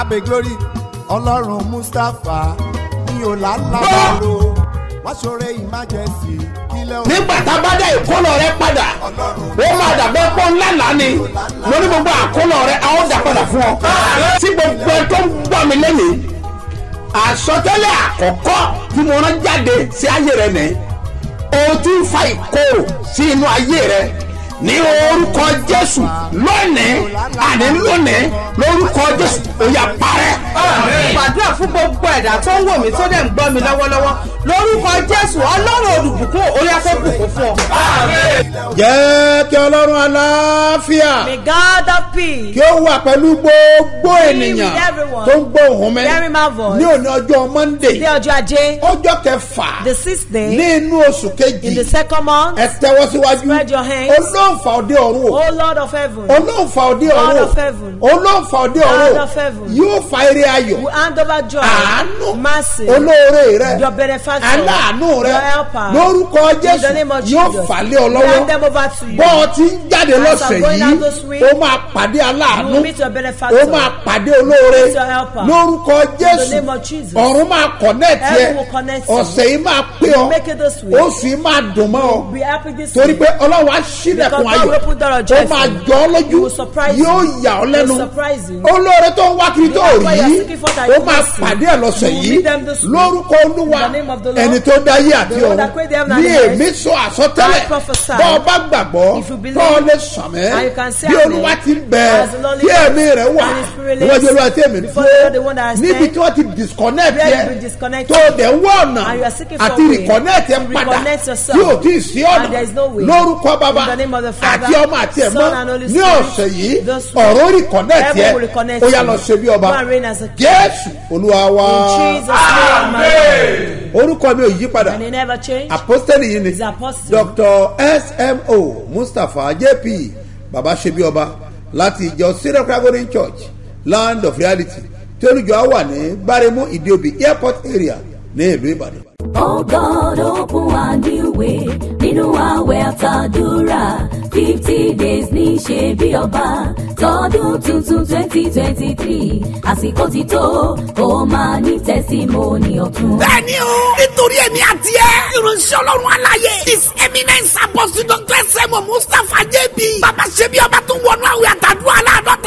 abe glory ọlọ́run mustapha ní ọ̀làlábàrò wọ́n ṣoore emergency kílẹ̀ òun nígbà tá a bá dá ìkólọ rẹ padà ó máa dàbẹ́ pọ́ ńlá lánì mo ní gbogbo àkólọ rẹ a ó dà padà fún ọ. tí gbogbo ẹ tó ń gbọ́ mi lẹ́nìí àsọtẹ́lẹ̀ àkọ́kọ́ tí mo rán jáde sí ayé rẹ nìyí o ń fa ìkorò sí inú ayé rẹ ní orúkọ jésù lónìí àní lónìí lórúkọ jésù ó yá parẹ́. gbàdúrà fún gbogbo ẹ̀dá tó ń wò mí tó dẹ̀ ń gbọ́ mi lọ́wọ́lọ́wọ́ lórúkọ jésù ọlọ́run olùbùkún orí afẹ́bùkún fún ọ. jẹ́ kí ọlọ́run aláfíà May God of peace kí ó wà pẹ̀lú gbogbo Be ènìyàn with everyone. tó ń gbọ́ òun mi Hearing my voice. ní òní ọjọ́ monday ọjọ́ kẹfà the sixth ní inú oṣù in the kejì second month ẹ tẹ́wọ́ síwájú hands. Olóǹfà òde ọ̀run o. O Lord of heaven. Olóǹfà òde ọ̀run of heaven. o olóǹfà òde God ọ̀run of heaven. yóò fa eré ayọ̀. We hand over joy. Àánú. Mercy. Olóore rẹ. Your benefactor. Aláàánú rẹ. Your helper. Lórúkọ jésù. yóò fà lé ọ we hand lọ́wọ́ them over to you. Bọ́ ọ ti ń jáde lọ́sẹ̀ yìí ó máa pàdé you aláàánú will meet your benefactor. Máa pàdé olóore. Meet your helper. lórúkọ jésù. ọ̀run máa connect you. ọ̀sẹ̀ yìí máa pé You ọ. ó sì máa dùn mọ́ ọ. Torí pé ọlọ́run á God ayọ̀. ó máa jọ ọ́ lójú yóò yà ọ́ lẹ́nu. olóore tó ń wá kiri tó rí ó máa pàdé ẹ̀ lọ́sẹ̀ yìí. lórúkọ olúwa ẹni tó dá yé àti ọ̀run ní èmi sọ àsọtẹ́lẹ̀. Bọ́ ọ bá gbàgbọ́ tó o lè sàmẹ́. bí olúwa ti ń bẹ lives, ẹ̀mí rẹ̀ wà lives, níwájú olúwa tí èmi dúró. has níbi tí wọ́n ti disconnect yẹ tó dẹ̀ ń wọ́ ọ̀nà àti reconnect yẹ padà. Yourself. tí ti sí ọ̀nà. Lórúkọ bàbá Àti ọmọ àti ẹ̀mọ́ Son, and Holy ní ọ̀sẹ̀ yìí ọ̀rọ̀ will reconnect ó you. lọ ṣe bí ọba. Jésù olúwa wa. Orúkọ mi ò yí padà. Apostoli yìí ni dr smo mustapha jp baba ṣebi ọba láti ìjọ syrian kragorin church land of reality tí olùjọ wà ní gbáremú ìdíòbí airport area ní ìlú ìbàdàn. Oh God, open a new way nínú àwẹ̀ àtàdúrà fifty days ní ṣe bí ọba tọdún tuntun twenty twenty three àsìkò ti tó kó máa ní tẹ́símọ́nì ọ̀tun. bẹ́ẹ̀ni o nítorí èmi àti ẹ irunṣẹ́ ọlọ́run aláyé his eminence apostle dr sẹ́mu mustapha jb bàbá ṣebí ọba tó wọnú àwẹ̀ àtàdúrà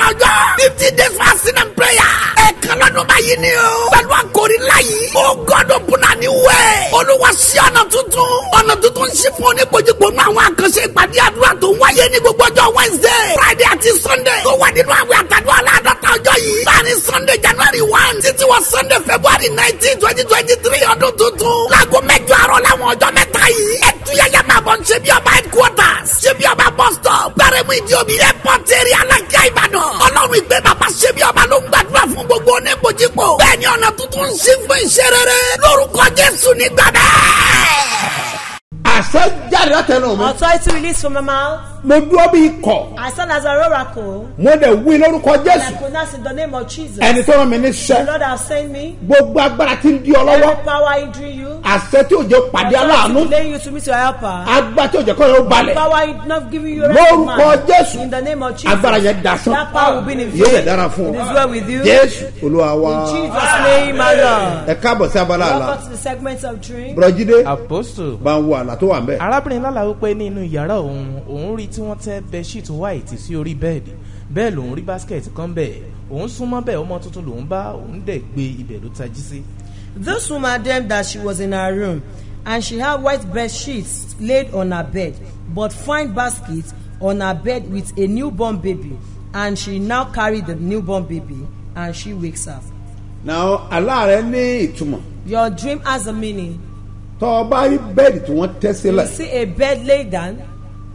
ọjọ́. fifty days fasting and prayer. ẹ̀ẹ̀kan lọ́dún báyìí ni o. pẹ̀lú àkórí láyé o god open a new way olúwa sí ọ̀nà tuntun. ọ̀nà tuntun sí fún oníkojúkò nínú àwọn àkànṣe ìpàdé àdúrà tó ń wáyé ní gbogbo ọjọ́ wednesday friday àti sunday. tó wà nínú àwẹ̀ àtàdúrà aláàdọ́ta ọjọ́ yìí. láàárín sunday january one títí wọ sunday february nineteen twenty twenty three ọdún tuntun. láago mẹ́jọ àárọ̀ láwọn ọjọ́ mẹ́ta yìí. ẹtúyẹyẹ bọ̀ ṣe bí ọba headquarters. Ṣe bí ọba bus stop. Gbárẹ́mú ìdíòbí airport area alájà ìbàdàn. Ọlọ́run ìgbé bàbá ṣe bí ọba ló ń gbàdúrà fún gbogbo oníkojúkò bẹ́ẹ̀ ni ọ̀nà tuntun ń ṣí fún iṣẹ́ rere. Lórúkọ jésù nígbà bẹ́ẹ̀. Àṣẹ jáde látẹnu mi Authority released from my mouth. mo dúró bí ikọ̀ I stand as an oracle. mo dẹ̀ wí lórúkọ And I jésù pronounce in the name of Jesus. ẹni tó rán mi The níṣẹ́ Lord has sent me. gbogbo agbára tí ń di ọ lọ́wọ́ Every power hindering you. àṣẹ tí ò jẹ́ pàdé aláàánú Authority delaying you to meet your helper. agbá tí ò jẹ́ kọ́ yóò balẹ̀ Power not giving you Lórúkọ rest Jésù. In the name of Jesus. agbára yẹn dasán That power will be in yóò dẹ̀ vain. dára fún It is ọ well with you. jésù olúwa wa In Jesus' name, my Lord. ẹ káàbọ̀ sí abala àlá Welcome to the segment of dream. bùrọ̀jídé apostle bá ń wo àlá tó wà ń bẹ̀. arábìnrin lálàá wípé ní inú yàrá òun òun rí tí wọ́n tẹ́ bedsheet white sí orí bẹ́ẹ̀dì bẹ́ẹ̀ lòun rí basket kan bẹ́ẹ̀ òun súnmọ́ bẹ́ẹ̀ ọmọ tuntun lòun bá òun dẹ̀ gbé ibẹ̀ ló tají sí. This woman dreamed that she was in her room and she had white bed sheets laid on her bed, but fine basket on her bed with a newborn baby. And she now carried the newborn baby and she wakes up. náà àlá rẹ ní ìtumọ̀ Your dream has a meaning. Tọ́ ọ bá rí bẹ́ẹ̀dì tí wọ́n tẹ́ You sílẹ̀ see a bed laid down.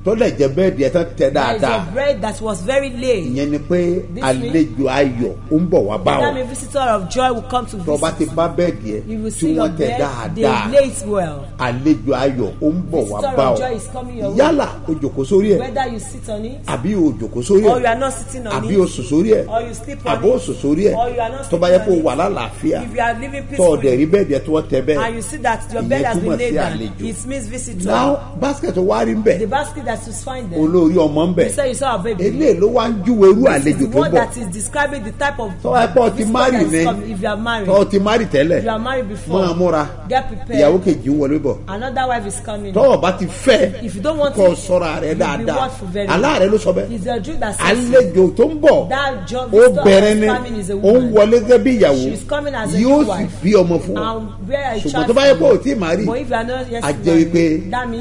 Tó lẹ̀ jẹ́ bẹ́ẹ̀dì ẹ̀ tán tẹ́ There is dáadáa a bed that was very laid. ìyẹn ni pé àlejò ayọ̀ ó ń bọ̀ wá bá That ọ means visitor of joy will come to tọ́ ọ bá ti visit. bá bẹ́ẹ̀dì ẹ̀ tí see your wọ́n tẹ́ they dáadáa it well. àlejò ayọ̀ ó ń bọ̀ wá Visitor bá of ọ joy is coming your way. yálà o jòkó sórí ẹ̀ Whether you sit on it àbí o jòkó sórí or you ẹ̀ are not sitting on àbí it. o sùn sórí ẹ̀ Or you sleep on àbó o it. sùn sórí ẹ̀ Or you are not tó bá yẹ kó sleeping o on wà it. lálàáfíà If you are living tó o dẹ̀ peacefully rí bẹ́ẹ̀dì ẹ̀ tí wọ́n tẹ́ bẹ́ẹ̀ and you see that your bed has been laid down, it means visitor. now basket wa rí ń bẹ̀ The basket that is find them. olórí ọmọ ń bẹ̀ You say you saw a baby. eléyìí ló wá ń júwe irú àlejò is tó what bọ̀ that is describing the type of. Tọ́ ẹ pọ̀ ti marry is ni. If you are married. tọ́ ti mari tẹ́lẹ̀ You are married before. máa múra Get prepared. ìyàwó kejì ń wọlé bọ̀ Another wife is coming. tọ́wọ́ bá ti fẹ́ If you don't want kọ́ it, sọ́ra rẹ̀ you be dáadáa watchful very well. aláàrẹ ló sọ bẹ́ẹ̀ It's a Jew that says àlejò tó ń bọ̀ that job ó visitor bẹ̀rẹ̀ that ni is coming is a ó ń woman. wọlé gẹ́gẹ́ bí ìyàwó coming as a yóò new sì wife. bí ọmọ fún ọ And bear a ṣùgbọ́n child tó bá yẹ kó o má rí But if you are not yet a jẹ́ wípé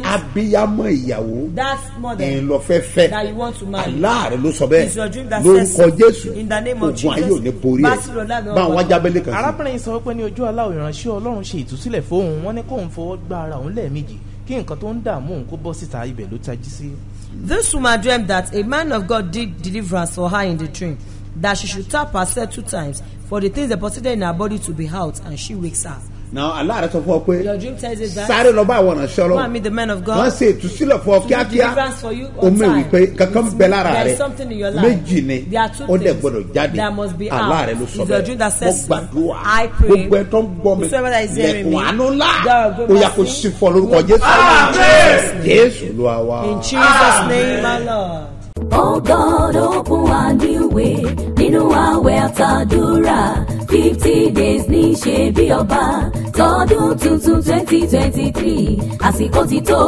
abiyamọ ìyàwó that mother ẹ̀ lọ fẹ́ fẹ́ that you want to marry. aláàrẹ ló sọ bẹ́ẹ̀ dream that lórúkọ says jésù in the name of ogun ayé ò ní borí ẹ̀ bá àwọn ajábẹ́lẹ̀ kan sí. arábìnrin sọ pé ní ojú aláwọ̀ ìránṣẹ́ ọlọ́run ṣe ìtúsílẹ̀ fóun wọn ní kóun fọwọ́ gba ara òun lẹ́ẹ̀mejì kí nǹkan tó ń dààmú òun kó bọ́ síta ibẹ̀ ló tají sí. This woman dreamed that a man of God did deliverance for her in the dream, that she should tap herself two times for the things deposited in her body to be out, and she wakes up. Náà aláàrẹ sọ fún ọ pé Your dream tells you that. sáré lọ bá àwọn man of wọ́n God. ṣe ìtúsílẹ̀ fún ọ kíákíá deliverance for you o on mẹ́wìí time. pé kankan ń bẹ lára rẹ méjì ni ó dẹ̀ gbọ́dọ̀ jáde out. aláàrẹ ló sọ bẹ́ẹ̀ mo gbàdúrà I pray. gbogbo ẹ tó ń gbọ́ mi lẹ́kùn àánú ńlá ó yà kó sí you. fún ọ lórúkọ jésù jésù ló wá. In Jesus' name, my Lord. Oh God, open a new way nínú àwẹ̀ àtàdúrà. Fifty days ní ṣe bí ọba. Tọdún tuntun twenty twenty three àsìkò ti tó.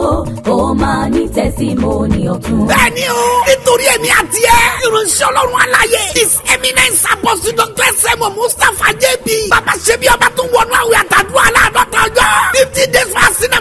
Ó máa ní tẹ́símọ́nì ọ̀tun. bẹ́ẹ̀ni o nítorí èmi àti ẹ ìránṣẹ́ ọlọ́run aláyé. His eminence apostle dr sẹ́mu mustapha jb bàbá ṣebí ọba tó wọnú àwẹ̀ àtàdúrà aláàdọ́ta ọjọ́. Fifty days fasting and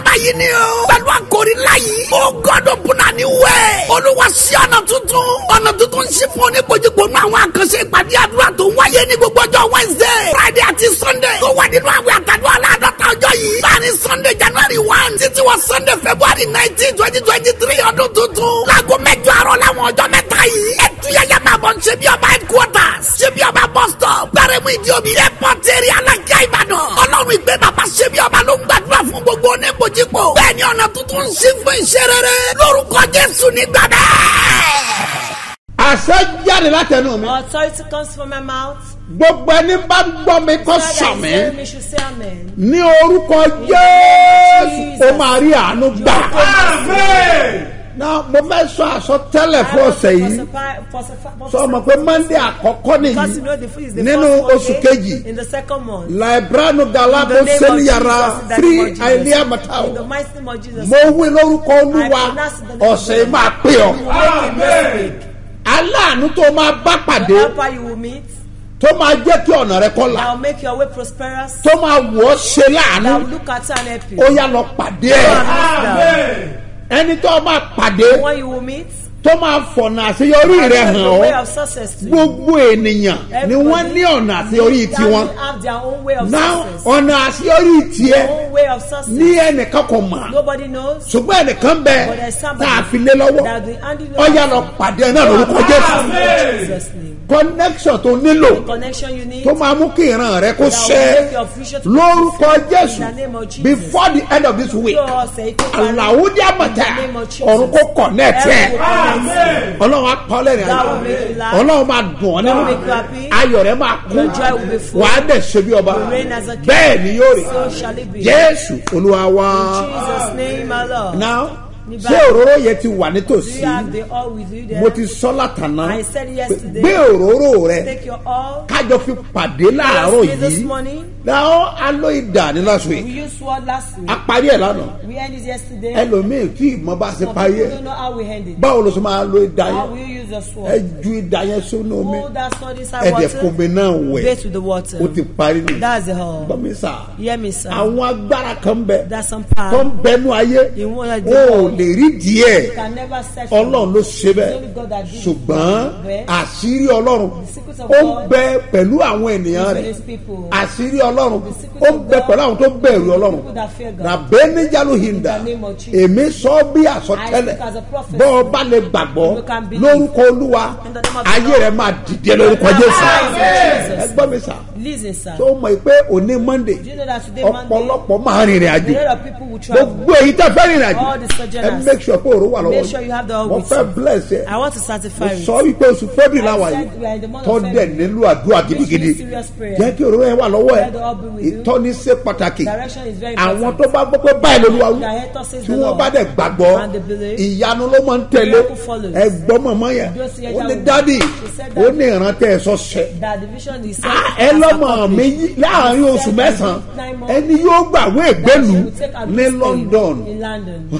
lọ́dún báyìí ni o. Pẹ̀lú àkórí láyìí ó gọ́dọ̀ bùnà ní wẹ̀. Olúwa sí ọ̀nà tuntun. Ọ̀nà tuntun sí fún oníkojúkò nínú àwọn àkànṣe ìpàdé àdúrà tó wáyé ní gbogbo ọjọ́ wednesday friday àti sunday. Tó wà nínú àwẹ̀ àtàdúrà aláàdọ́ta ọjọ́ yìí. Láàrin sunday january one títí wọ sunday february nineteen twenty twenty three ọdún tuntun. Láago mẹ́jọ àárọ̀ láwọn ọjọ́ mẹ́ta yìí. Ẹtúyẹyẹ máa bọ̀ ṣe bí ọba headquarters ṣe bí ọba bus stop gbárẹ́mú ìdíomi airport area fún gbogbo oníbojúpọ̀. Bẹ́ẹ̀ ni ọ̀nà tuntun ń ṣí fún iṣẹ́ rere. Lórúkọ jésù nígbà bẹ́ẹ̀. àṣẹ jáde látẹnu mi. Authority comes from my mouth. gbogbo ẹni bá gbọ́ mi is sàmì ní orúkọ jésù ó máa rí àánú gbà. Náà mo fẹ́ sọ àsọtẹ́lẹ̀ fún ọ̀sẹ̀ yìí. Sọ ma pé mande àkọ́kọ́ nìyí. Nínú oṣù kejì. laibranu galabo In the name of sẹ́niyàrá mighty name of Jesus. mo wí lórúkọ olúwa. I pronounce the name of ọ̀sẹ̀ yìí máa pè ọ́. Aláàánú tó máa bá The pàdé tó máa jẹ́ kí ọ̀nà rẹ kọ́ prosperous. tó máa wọ̀ ṣe láàánú ó yá lọ pàdé ẹ̀. Ẹni tó máa pàdé The one you will. Tó máa fọ̀nà àṣeyọrí rẹ hàn ọ́. gbogbo ènìyàn ni wọ́n ní ọ̀nà àṣeyọrí tiwọn. náà ọ̀nà àṣeyọrí tiẹ̀ ní ẹnìkan kò mọ̀. Nobody knows. ṣùgbọ́n ẹnìkan bẹ tá a fi lé lọ́wọ́. ọ̀yà lọ pàdé ẹ̀ náà lórúkọ jésù. Connection tó nílò tó máa mú kí ìran rẹ kó ṣẹ. lórúkọ jésù. before the end of this week Yóò ọ̀sẹ̀ yìí tó parí. àlàódì àmọ̀tà In the name of Jesus. ọ̀run kó connect ẹ̀ Ọlọ́run á pa ọ́ lẹ́rìn That àjò will make you laugh. ọlọ́run máa dùn ọ́ nínú ayọ̀. rẹ máa kú wàá dẹ̀ ṣe bí ọba. Bẹ́ẹ̀ ni yóò rí. Jésù olúwa wá now ṣé òróró yẹn ti wà nítòsí? Mo ti sọ látàná. I said yesterday. gbé òróró rẹ. Kájọ fi pàdé láàárọ̀ yìí. náà alo ìdá ní last week. A parí ẹ̀ lánàá. Ẹlòmíì tí ìmọ̀ bá ṣe parí ẹ̀. báwo ló ṣe máa lo How yẹn ẹ sword? ju ìdá yẹn sínú omi. Ẹ̀dẹ̀ water. fún mi náà wẹ̀. Ó ti parí ni That's the whole. gbọ́mi sà. Hear me, sir. àwọn agbára kan bẹ. Tó ń bẹnu ayé. O ò world. Lè rí díẹ̀. Ọlọ́run ló ṣe bẹ́ẹ̀. ṣùgbọ́n àṣírí ọlọ́run ó ń bẹ pẹ̀lú àwọn ènìyàn rẹ̀. àṣírí ọlọ́run ó ń bẹ pẹ̀lú àwọn tó bẹ̀rù ọlọ́run. People that fear God. ràbẹ́ níjàlú hinda. èmi sọ bí àsọtẹ́lẹ̀. Bọ́ ọ bá lè gbàgbọ́ lórúkọ olúwa ayé rẹ máa dìde lórúkọ jésù. ẹ gbọ́ mi sà. Tó mọ̀ pé òní monday ọ̀pọ̀lọpọ̀ máa rìnrìn àjò? Gbogbo èyí tẹ́ fẹ́ rìnrìn àjò sojourners. Ẹ make sure pé òru wà lọ́wọ́ oil wọ́n fẹ́ bless ẹ. I want to mo sọ wípé oṣù february la wà yìí. said we are in the month tó of dẹ̀ February. nílò àdúrà gidigidi. jẹ́ kí òru yẹn wà lọ́wọ́ ẹ. Ìtọ́ni ṣe pàtàkì. Àwọn tó bá gbọ́ pé báyìí lolúwa wí tí wọ́n bá dẹ̀ gbàgbọ́ ìyanu ló máa ń tẹ̀lé. Follows. ẹgbọ́n mọ̀mọ́ yẹn. Ó ní dádì ó ní ìrántẹ́ ẹ̀ sọ́sẹ̀ ẹ lọ́mọ mi láàárín oṣù mẹ́sàn-án. Ẹni yóò gbàwé ìgbélu ní london. In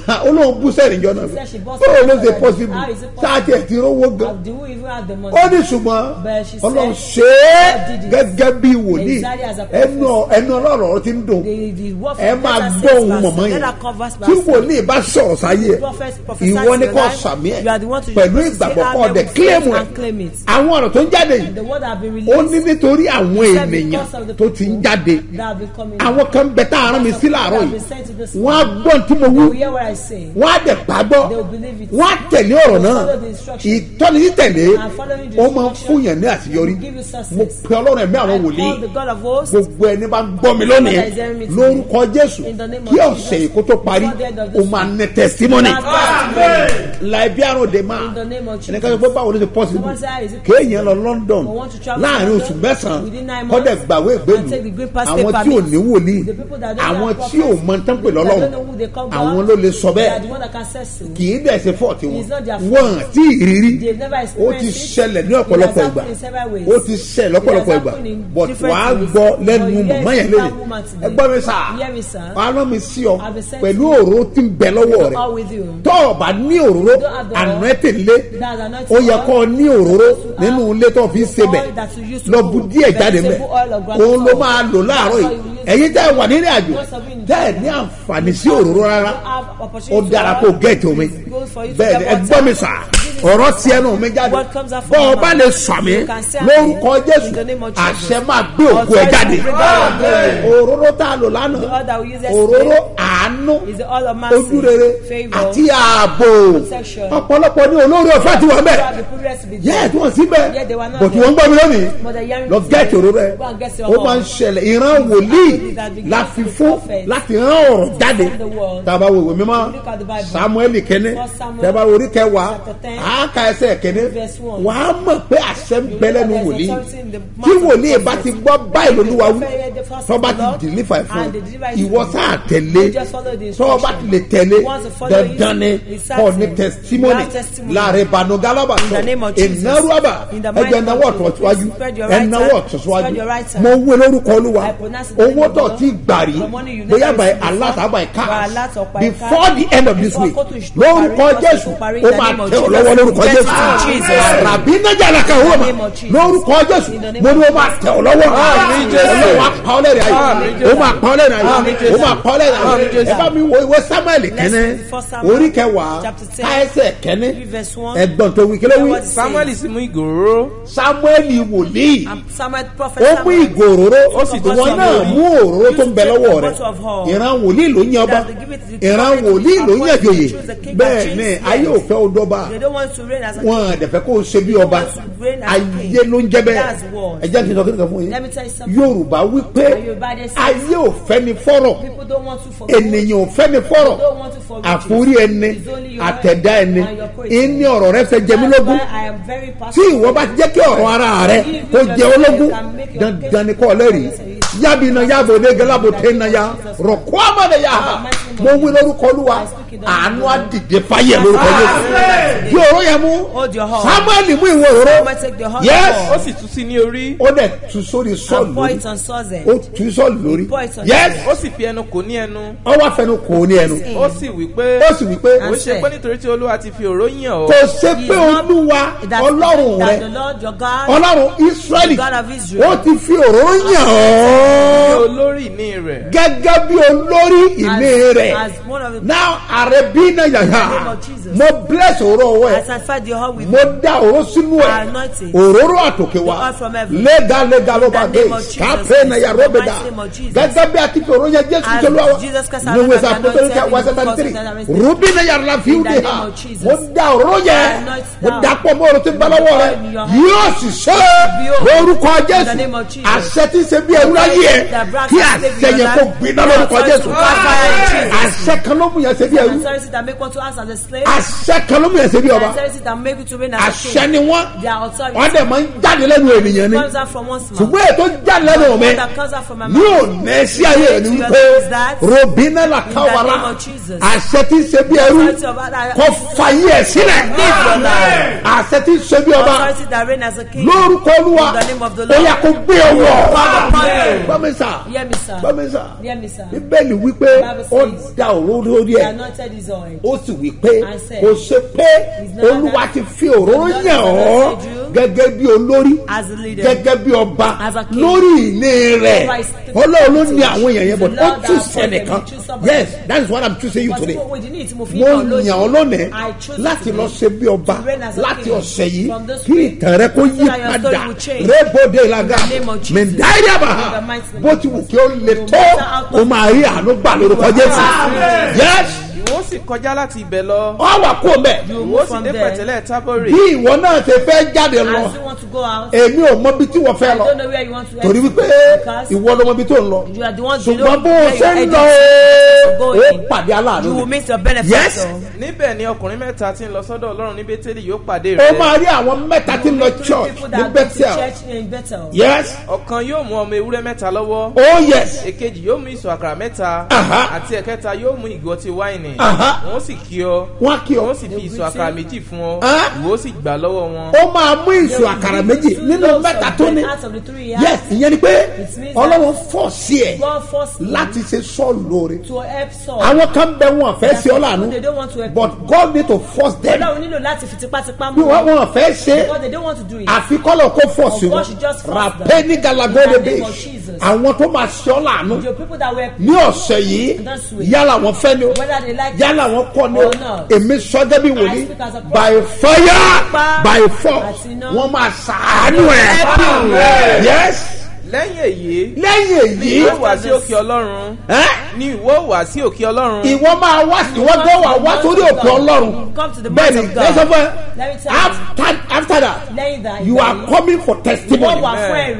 Olóhùn bú sẹ́rìn jọ náà báwo ló ṣe possible? Sáàtì ẹ̀ ti rówó gan. Ó ní ṣùgbọ́n ọlọ́run ṣe é gẹ́gẹ́ bí wòlíì. Ẹnu ọlọ́rọ̀ ti ń dùn. Ẹ máa gbọ́ ohun mọ̀mọ́ yẹn. tí wòlíì bá sọ̀rọ̀ sáyé ẹ̀ ìwọ ni kò sàmì ẹ̀. Pẹ̀lú ìgbàgbọ́ kọ́ ọ̀dẹ̀ kílẹ̀mù faith ẹ̀ and claim it. àwọn ọ̀rọ̀ tó ń jáde yìí ó ní nítorí àwọn ènìyàn tó ti ń jáde. àwọn kan bẹ tá a rán mi sí have yìí wọ́n á gbọ́n tí mo wú wọ́n á dẹ̀ gbàgbọ́. Wọ́n á tẹ̀lé ọ̀rọ̀ náà. Ìtọ́ni títẹ̀lé ó máa ń fún yàn ní àṣeyọrí. mo pe ọlọ́run ẹ̀mí àwọn wòlíì. gbogbo ẹni bá ń gbọ́ mi lónìí lórúkọ jésù kí Jesus. ọ̀sẹ̀ èkó tó parí this máa ní testimony. That's testimony. laibiaro de ma Jesus. ẹnìkan sọ pé báwo ló ṣe possible? Someone say, "How is it kéèyàn lọ london láàárín oṣù mẹ́sàn-án kọ́dẹ̀ gbàwé ìgbélu àwọn tí ò ní wòlíì àwọn tí ò mọ tán pè lọ́lọ́run àwọn ló lè sọ they are bẹ́ẹ̀ kì í dẹ̀ ṣe fọ́ọ̀tì wọn. Wọn tí ìrírí ó ti ṣẹlẹ̀ ní ọ̀pọ̀lọpọ̀ ìgbà. ó ti ṣẹlẹ̀ lọ́pọ̀lọpọ̀ ìgbà. but wàá gbọ́ lẹ́nu mọ̀mọ́ yẹn today. ẹ gbọ́ mi sà. Wàá rán mi sí ọ pẹ̀lú òróró tí ń bẹ lọ́wọ́ rẹ̀. tọ́ ọ bá ní òróró àná ẹ̀ tẹ̀lé ó yẹ kọ́ ọ ní òróró nínú ilé tó fi ṣe bẹ̀ lọ bu díẹ̀ jáde mẹ́. òun ló máa lò láàárọ̀ yìí ẹ̀yin tẹ́ wà nínú àjò tẹ́ ní àǹfààní sí òróró rárá. Ó dára kó gẹ̀ẹ́tì omi. bẹ́ẹ̀ get ni ẹ gbọ́ mi sà. Ọ̀rọ̀ tí ẹnu mi jáde. Bọ́ ọ bá lè sàmì lórúkọ jésù àṣẹ máa gbé òkú ẹ jáde. òróró tá a lò lánàá òróró yesterday àánú ojú rere àti ààbò. ọ̀pọ̀lọpọ̀ ní olórí ọ̀fẹ́ àti wọ́n be yẹ́ tí wọ́n sí not bọ̀tù there. wọ́n ń gbọ́ mi lónìí. Lọ gẹ́ẹ̀tì òróró rẹ̀. Ó máa ń ṣẹlẹ̀. Ìran wòlíì la fi fún láti rán ọ̀rọ̀ jáde. From the world. tá a bá wo ìwé mímọ́ samuel kẹ́ni First Samuel, tẹ́ bá wo orí kẹwàá àáka ẹsẹ̀ kẹ́ni wàá mọ̀ pé àṣẹ ń bẹ lẹ́nu wòlíì. tí wòlíì bá ti gbọ́ báyìí lolúwa wí tó bá ti dìlífà fún ìwọ sáà tẹ̀lé Tó o bá ti lè tẹ̀lé. Dandan ni kò ní testimony. Láàrin ìbànú galaba. In the name of Jesus. ìnáwó In the ẹgbẹ́ mighty ẹnáwó name of ọ̀tọ̀ Jesus. síwájú Spread your right ẹnáwó hand. ọ̀tọ̀ síwájú Spread your right hand. mo wé lórúkọ olúwa. Owó tó ti gbàrí bóyá by alert before. or by cash before the end of this week. Lórúkọ jésù. Ó máa tẹ ọ lọ́wọ́ lórúkọ jésù. rabi nájà làkà owó ma. lórúkọ jésù. Mo ní o máa tẹ ọ lọ́wọ́. Ọlọ́wọ́ apá ọlẹ́rìí ayé. O máa pa ọlẹ́rìí ayé. O máa pa ọlẹ́rìí ayé ẹ bá mi wo ìwé samuel Samuel, orí kẹwàá verse one. ẹgbọ́n tó wí kílẹ̀ wí? What is samuel sì mú ìgòróró. Samuel wòlíì ó mú Samuel. ìgò òróró Ó sì tún ìwọ sọ náà mú òróró tó ń bẹ lọ́wọ́ rẹ. ìran wòlíì ló ń yan ọba ìran wòlíì to ló ń yan joyè. Choose the king bẹ́ẹ̀ ni ayé ò fẹ́ odọba They don't want to reign as a wọn àdẹ̀fẹ́ kó o ṣe bí ọba. want to reign as a king. ayé ló ń jẹ́ bẹ́ẹ̀. Ẹ jẹ́ kí n sọ kí n sọ fún Let me yín tell you something. yorùbá wí pé ayé ò fẹ́ ni fọ́rọ̀. People don't want to forgive. ènìyàn ò fẹ́ ni fọ́rọ̀ àforí ẹni. àtẹ̀dá ẹni ìní ọ̀rọ̀ rẹ fẹ́ jẹ mí lógún. tí ìwọ bá jẹ́ kí ọ̀rọ̀ ara rẹ kó jẹ ológun dandan ni kò lẹ́rìí yábì iná yábò dégé lábò tẹ́ iná ya. Rọ̀kọ́ àmàlẹ̀ yá mo wí lórúkọ olúwa. Àánú àdìdè fáyẹ̀ lórúkọ yẹn kí ọ̀rọ̀ yẹn mú. Samuel mú ìwé horn. Yes. Ó sì tú sí ní orí. Ó dẹ̀ tu sórí and sọ́ọ̀lù lórí. Ó tu sọ́ọ̀lù lórí. Yes. ó sì fi ẹnu kò ní ẹnu. Ó wá fẹnu kò ní ẹnu. Ó sì wí pé ó sì wí pé ó ṣe pé nítorí tí olúwa ti fi òró yàn ọ́. Kò ṣe pé olúwa ọlọ́run rẹ ọlọ́run israẹli ó ti fi òróró yàn ọ́ rẹ̀. Gẹ́gẹ́ bí olórí ìní As- rẹ̀. as one of the- now name of Jesus. mo bless òró ọwọ́ I ẹ̀ sanctify the whole with mo dá òró sínú ẹ̀. Òróró àtòkè wa The oil from heaven. lẹ́gà lẹ́gà ló bá dé. name of Jesus. Káfẹ́ náà yàrá of Jesus. gẹ́gẹ́ bí a ti fi òró yẹn jésù tó lọ́wọ́ ní has wẹ́sà anointed apostolic in wẹ́sà the tàbí book tírì of Revelation. rúbí náà yàrá la fi the ha mo dá òró yẹn. Mo dá pọ̀ mọ́ òró tí ń bá lọ́wọ́ rẹ. Yóò sì ṣe lórúkọ jésù. Àṣẹ tí ń ṣe bí ẹrú láyé ẹ. Kí àṣẹ yẹn kó gbiná lórúkọ jésù. Name. àṣẹ kan ló mú yẹn ṣe bí ẹrú. Àṣẹ kan ló mú yẹn ṣe bí ọba. Àṣẹ ni wọ́n. Wọ́n dẹ̀ máa ń jáde lẹ́nu ènìyàn ni. Ṣùgbọ́n ètò jáde lẹ́nu mi ní òní sí ayé rẹ̀ ni wípé robina la káwara àṣẹ tí ń ṣe bí ẹrú kò fàyè ẹ̀ sílẹ̀. Àṣẹ tí ń ṣe bí ọba. Lórúkọ olúwa ó yà kó gbé ọwọ́. Gbọ́mísà gbọ́mísà bíbélì wípé ó da òró lórí ẹ̀ ó sì wí pé I said, kò ṣe pé olúwa ti fi òróró yàn ọ́ gẹ́gẹ́ bí olórí gẹ́gẹ́ bí ọba lórí ìní rẹ̀. ọlọ́run ló ní àwọn èèyàn yẹn bọ̀ ó appointed sẹ́nìkan yes that is what i'm choosing you today. mo- yàn ọ́ lónìí láti lọ ṣe bí ọba láti ọ̀sẹ̀ yìí. Kí ìtàn rẹ kó yí padà. rébòde làgà mẹ̀ndáyàbà Bó ti wù kí ó le tó o máa rí àánú gbà lórúkọ jésù. yes. Ìwọ sì kọjá láti ibẹ̀ lọ. Ọ wà kó mẹ́ ìwọ sì dé there. pẹ̀tẹ́lẹ̀ tábórì. Bí ìwọ náà ṣe fẹ́ jáde lọ to go out, èmi ò mọ bí tí wọ́n I fẹ́ lọ. don't know where you want to torí head wípé because ìwọ lọmọ bí tó ń lọ. you are the one you ṣùgbọ́n don't bó o ṣe ń lọ o ó pàdé aláàánú You will rẹ̀. meet your benefactor. Yes. níbẹ̀ ni ọkùnrin mẹ́ta tí ń lọ sọ́dọ̀ ọlọ́run ní bẹ́tẹ́lì yóò pàdé ó rẹ̀ máa rí àwọn mẹ́ta tí ń lọ church ní Bethel. yes. Ọ̀kan yóò mú ọmọ ewúrẹ́ mẹ́ta lọ́wọ́. Oh yes. Èkejì yóò mú ìsọ àkàrà mẹ́ta. Àti ẹ̀kẹta yóò mú ìgò ọtí wáìnì. Wọ́n sì kí ọ. Wọ́n á kí ọ. Wọ́n sì fi ìsọ àkàrà méjì fún ọ. Ah. ìwọ sì gbà lọ́wọ́ wọn. ó máa mú ìṣù àkàrà méjì nínú mẹ́ta tó ní. yes ìyẹn ni pé ọlọ́run fọ̀ sí ẹ̀ láti ṣe sọ́ọ̀lù lóore. àwọn kan bẹ wọn fẹ́ ṣe ọ́ lànà but God need to force them. Bí wọ́n wọn. fẹ́ ṣe àfikọ́lọ̀ kó force Of wọn. rapẹ́ ní galagode Jesus. àwọn tó máa ṣe ọ́ lànà ní ọ̀sẹ̀ yìí yálà wọn fẹ́ ni o yálà wọn kọ́ ni o èmi sọ́jọ́ bí prophet. by fire by force wọ́n máa you. Yes lẹ́yìn èyí lẹ́yìn ni èyí ìwọ wá sí òkè ọlọ́run. Ẹ́, ni ìwọ wá sí òkè ọlọ́run. Ìwọ máa wá ìwọ gbọ́ wà wá sórí òkè ọlọ́run. Come to the bẹ́ẹ̀ ni mouth of God. lẹ́sọ̀ fún ẹ Let me tell you. after after that you are coming for testimony. fún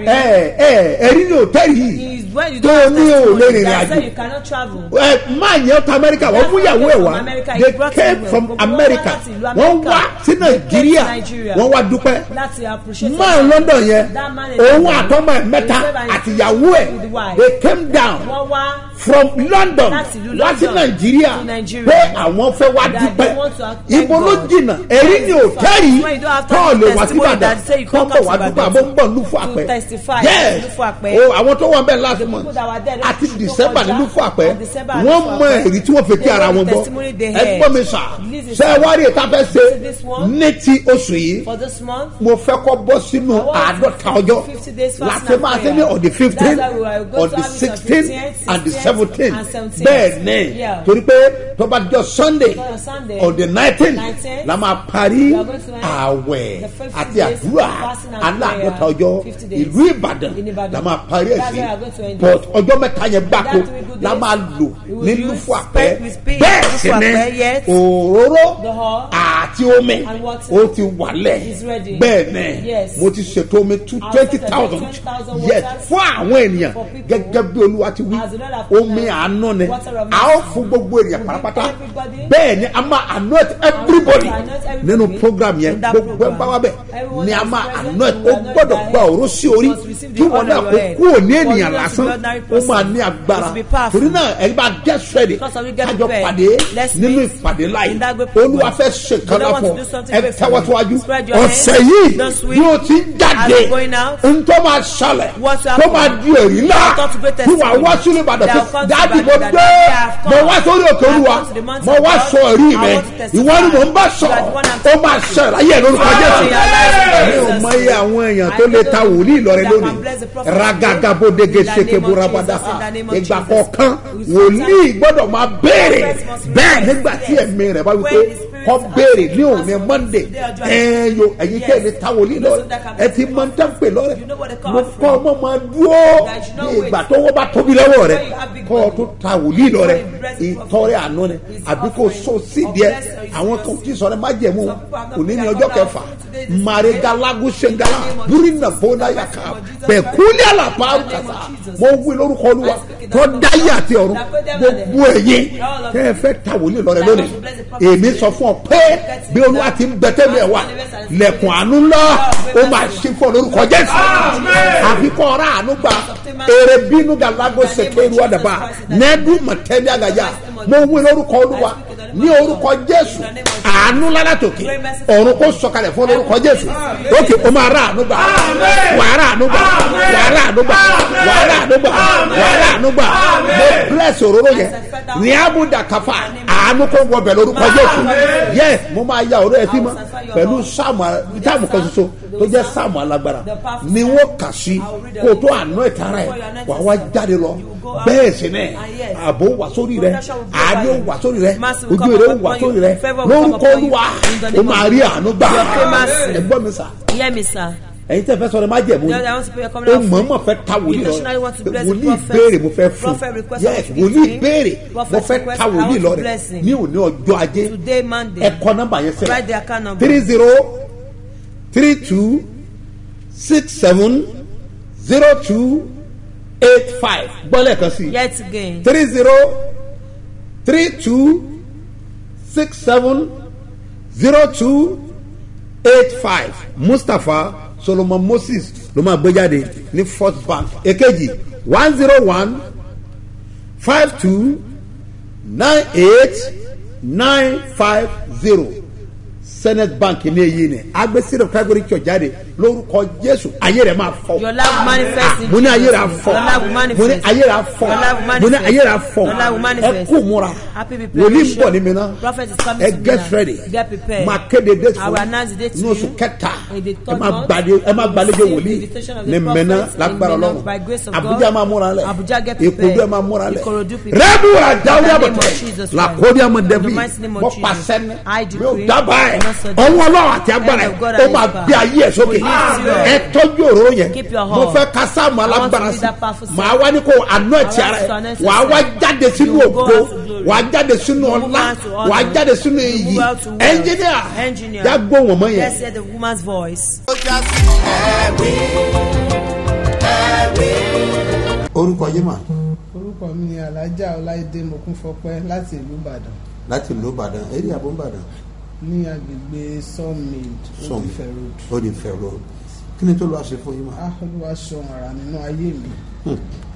ẹ ẹ ẹ̀rí ní hòtẹ́ẹ̀lì yìí. Is when you tó ní o lè rìnrìn àjò. you cannot travel. ẹ máa yẹn ta amẹ́ríkà wọ́n mú ìyàwó ẹ̀ wá. they came from america wá wọ́n wá sí nàìjíríà. Nigeria. wọ́n wá dúpẹ́. Láti appreciate máa london yẹn. Òun London, àtọ́mọ mẹ́ta àtìyàwó ẹ̀ they came down from london Láti nàìjíríà pé àwọn fẹ́ wá thank ibo ló jìnnà. Èrí ni ò tẹ́rì tọ́ lè wá sí testimony ìbàdàn. That say you tọ́ can't bọ̀ wá to dúpẹ́. Àbọ̀ ń bọ̀ lúfọ̀ àpẹ́. yes. O àwọn tó wà bẹ́ẹ̀ last month. àti december ní lúfọ̀ àpẹ́. Wọ́n mọ èrí tí wọ́n fi They ara wọn they ẹ gbọ́ mi sà. Ẹ wá rí ìta fẹ́ ṣe? Ní ti oṣù yìí mo fẹ́ kọ́ bọ́ sínú àádọ́ta ọjọ́. 50 days fasting láti máa ṣe ní on the fifteen on the sixteen 15th, and the 16th seventeen. And 17th. bẹ́ẹ̀ ni torí pé tó bá jọ sunday On the nineteen 19th, la máa parí 50 àti àdúrà aláàdọ́ta ọjọ́ 50 days ìlú ìbàdàn la máa parí ẹ̀ sí. but ọjọ́ mẹ́ta yẹn gbáko la máa lò use fún àpẹ́. bẹ́ẹ̀ sì ni òróró àti omi ó ti wàlẹ̀ bẹ́ẹ̀ ni mo ti ṣètò omi twenty thousand 20,000 yes fún àwọn ènìyàn gẹ́gẹ́ bí olúwa ti wí Omi àánú ni. A ó fún gbogbo ènìyàn everybody. bẹ́ẹ̀ ni a máa anoint everybody. Nínú program yẹn gbogbo ẹ̀ bá wá bẹ̀ ni a máa anoint. ó gbọ́dọ̀ gba òró sí orí kí wọn náà kó your head. kúrò ní For you ènìyàn lásán. ó máa ní agbára. torí náà ẹ bá get ready. Kájọ pàdé nínú ìpàdé program. olúwa fẹ́ ṣe want fún ẹ tẹ́wọ́ síwájú ọ̀sẹ̀ yìí bí o ti ń jáde. Ntọ́ máa will tó máa di èyí náà tí wàá wá sílé ìbàdàn They dáàdì mo dé mo wá sórí òkè olúwa mo wá sọ ẹ̀rí mi ìwọ ni mò ń bá I'm ó máa ayé ẹ̀ lórúkọ jésù. mi ò mọ iye àwọn èèyàn tó lè ta wòlíì lọ́rẹ́ lónìí. ragagabodege in the name of ṣeke burabada Jesus, in the name of ìgbà kọ̀ọ̀kan wòlíì gbọ́dọ̀ máa béèrè. bẹ́ẹ̀ nígbà tí ẹ̀mí rẹ̀ bá wí kọ́ béèrè ní òní for monday yo ẹ̀yin tẹ́ wòlíì Those lọ́rẹ́ ẹ ti mọ ń pè lọ́rẹ́. Mo kọ́ ọmọ máa dúró. Ní ìgbà tó wọ́n bá tóbi lọ́wọ́ rẹ̀ kọ́ ọ tó ta wòlíì lọ́rẹ́ ìtọ́rẹ́ àánú ni. àbí kò so sí of díẹ̀. blessing. Is àwọn kan tí sọ̀rọ̀ májẹ̀mú. Òní ní ọjọ́ kẹfà. the yàkà name of Jesus. bẹ̀kúlẹ̀ àlàpà kàtà mo wí lórúkọ olúwa. Tó dáyé àti ọ̀run. Gbogbo of tẹ́ ẹ fẹ́ ta wòlíì lọ́rẹ́ lónìí. èmi sọ fún ọ pé bí olúwa ti ń bẹ tẹ́lẹ̀ wá lẹ̀kùn àánú ńlá ó máa ṣí fún ọ lórúkọ jésù. Àfikún ọ̀rá àánú gba èrè bínú galago ṣèkéru ọ̀dàbà nẹ́ẹ̀dù mọ̀tẹ́lì àgàyà. Mo wí lórúkọ olúwa ní orúkọ jésù àánú lálátòkè ọ̀run kò sọkalẹ̀ fún lórúkọ jésù. Òkè o máa rà àánú gbà. Wàá rà àánú gbà. Wàá rà àánú gbà. Wàá rà àánú gbà. Wàá rà àánú gbà. Mo bless òróró yẹn ní abúdà káfà àánú kò wọbẹ̀ lórúkọ jésù. Yes mo máa ya yẹn sí mọ́. Pẹ̀lú sáàmù sáàmù kan ṣoṣo tó jẹ́ sáàmù alágbára. Ni wọ́n kà sí. Kó tó àná ìtara ẹ̀ wà wá jáde lọ. bẹ́ẹ̀ sì náà ààbò wà sórí rẹ àánú wà sórí rẹ ojú rẹ wà sórí rẹ. Lórúkọ olúwa o máa rí àánú gbà. Ẹ gbọ́ mi sà. Ẹ̀yin tẹ́ fẹ́ sọ̀rọ̀ májẹ̀mú Lord, I want to pray your o covenant mọ̀ offering. mọ̀ fẹ́ ta wòlíì lọ the wòlíì béèrè mo fẹ́ fún. Yes wòlíì béèrè mo fẹ́ ta wòlíì lọ rẹ ní òní ọjọ́ ajé. Today, Monday. ẹ kọ nọ́mbà yẹn number. three zero three two six seven zero two eight five. Gbọ́lẹ̀ kan sí three zero three two six seven zero two eight five. Mustapha solomon moses ló máa gbé jáde ní first bank. Èkejì one zero one five two nine eight nine five zero senate bank ní èyí ni. Agbésírò calgary church jáde lórúkọ jésù. Ayé rẹ máa fọ. Manifest in mo ní ayé rẹ afọ manifest. mo ní ayé rẹ afọ mo ní ayé rẹ afọ ẹ kú múra Happy wòlíì ń preparation. bọ̀ ní mi náà. Prophet is coming ẹ to me get ready. Get prepared. máa kéde date fún announce the date to you. kẹta. In the ẹ máa gbàdé ẹ máa gbàlejò wòlíì. ní mẹ́nà lágbára ọlọ́run. by grace of abuja God. máa múra lẹ̀. Abuja get prepared. èkójú ẹ máa múra lẹ̀. Ikorodu prepare. rẹ́bù àdáwọ̀ Jesus Christ. làkórí àmọ̀ dẹ́bí Ọwọ́ ọlọ́run àti agbára ẹ̀ ó máa gbé ayé ẹ̀ sókè. Ẹ tọ́jú òróró yẹn. Mo fẹ́ ka sáàmù I want to alágbára sí. that powerful psalm. màá wá ní kó àánú ẹ̀ tí I ara want to ẹ̀. wàá wá jáde sínú ògo. wàá jáde sínú ọlá. wàá jáde sínú iyì. ẹnjìníà Engineer. já gbóhùn ọmọ yẹn. Orúkọ yìí mà. Orúkọ mi ni alhaja ọláìdé mokunfọpẹ láti ìlú ìbàdàn. Láti ìlú ìbàdàn. Eré àbó ìbàdàn ní agbègbè Sun. olùfẹ́ road ó di fẹ́ ro kí ni tó lọ́ọ́ ṣe fún yín mà. ah olúwa ṣeun ara nínú ayé mi.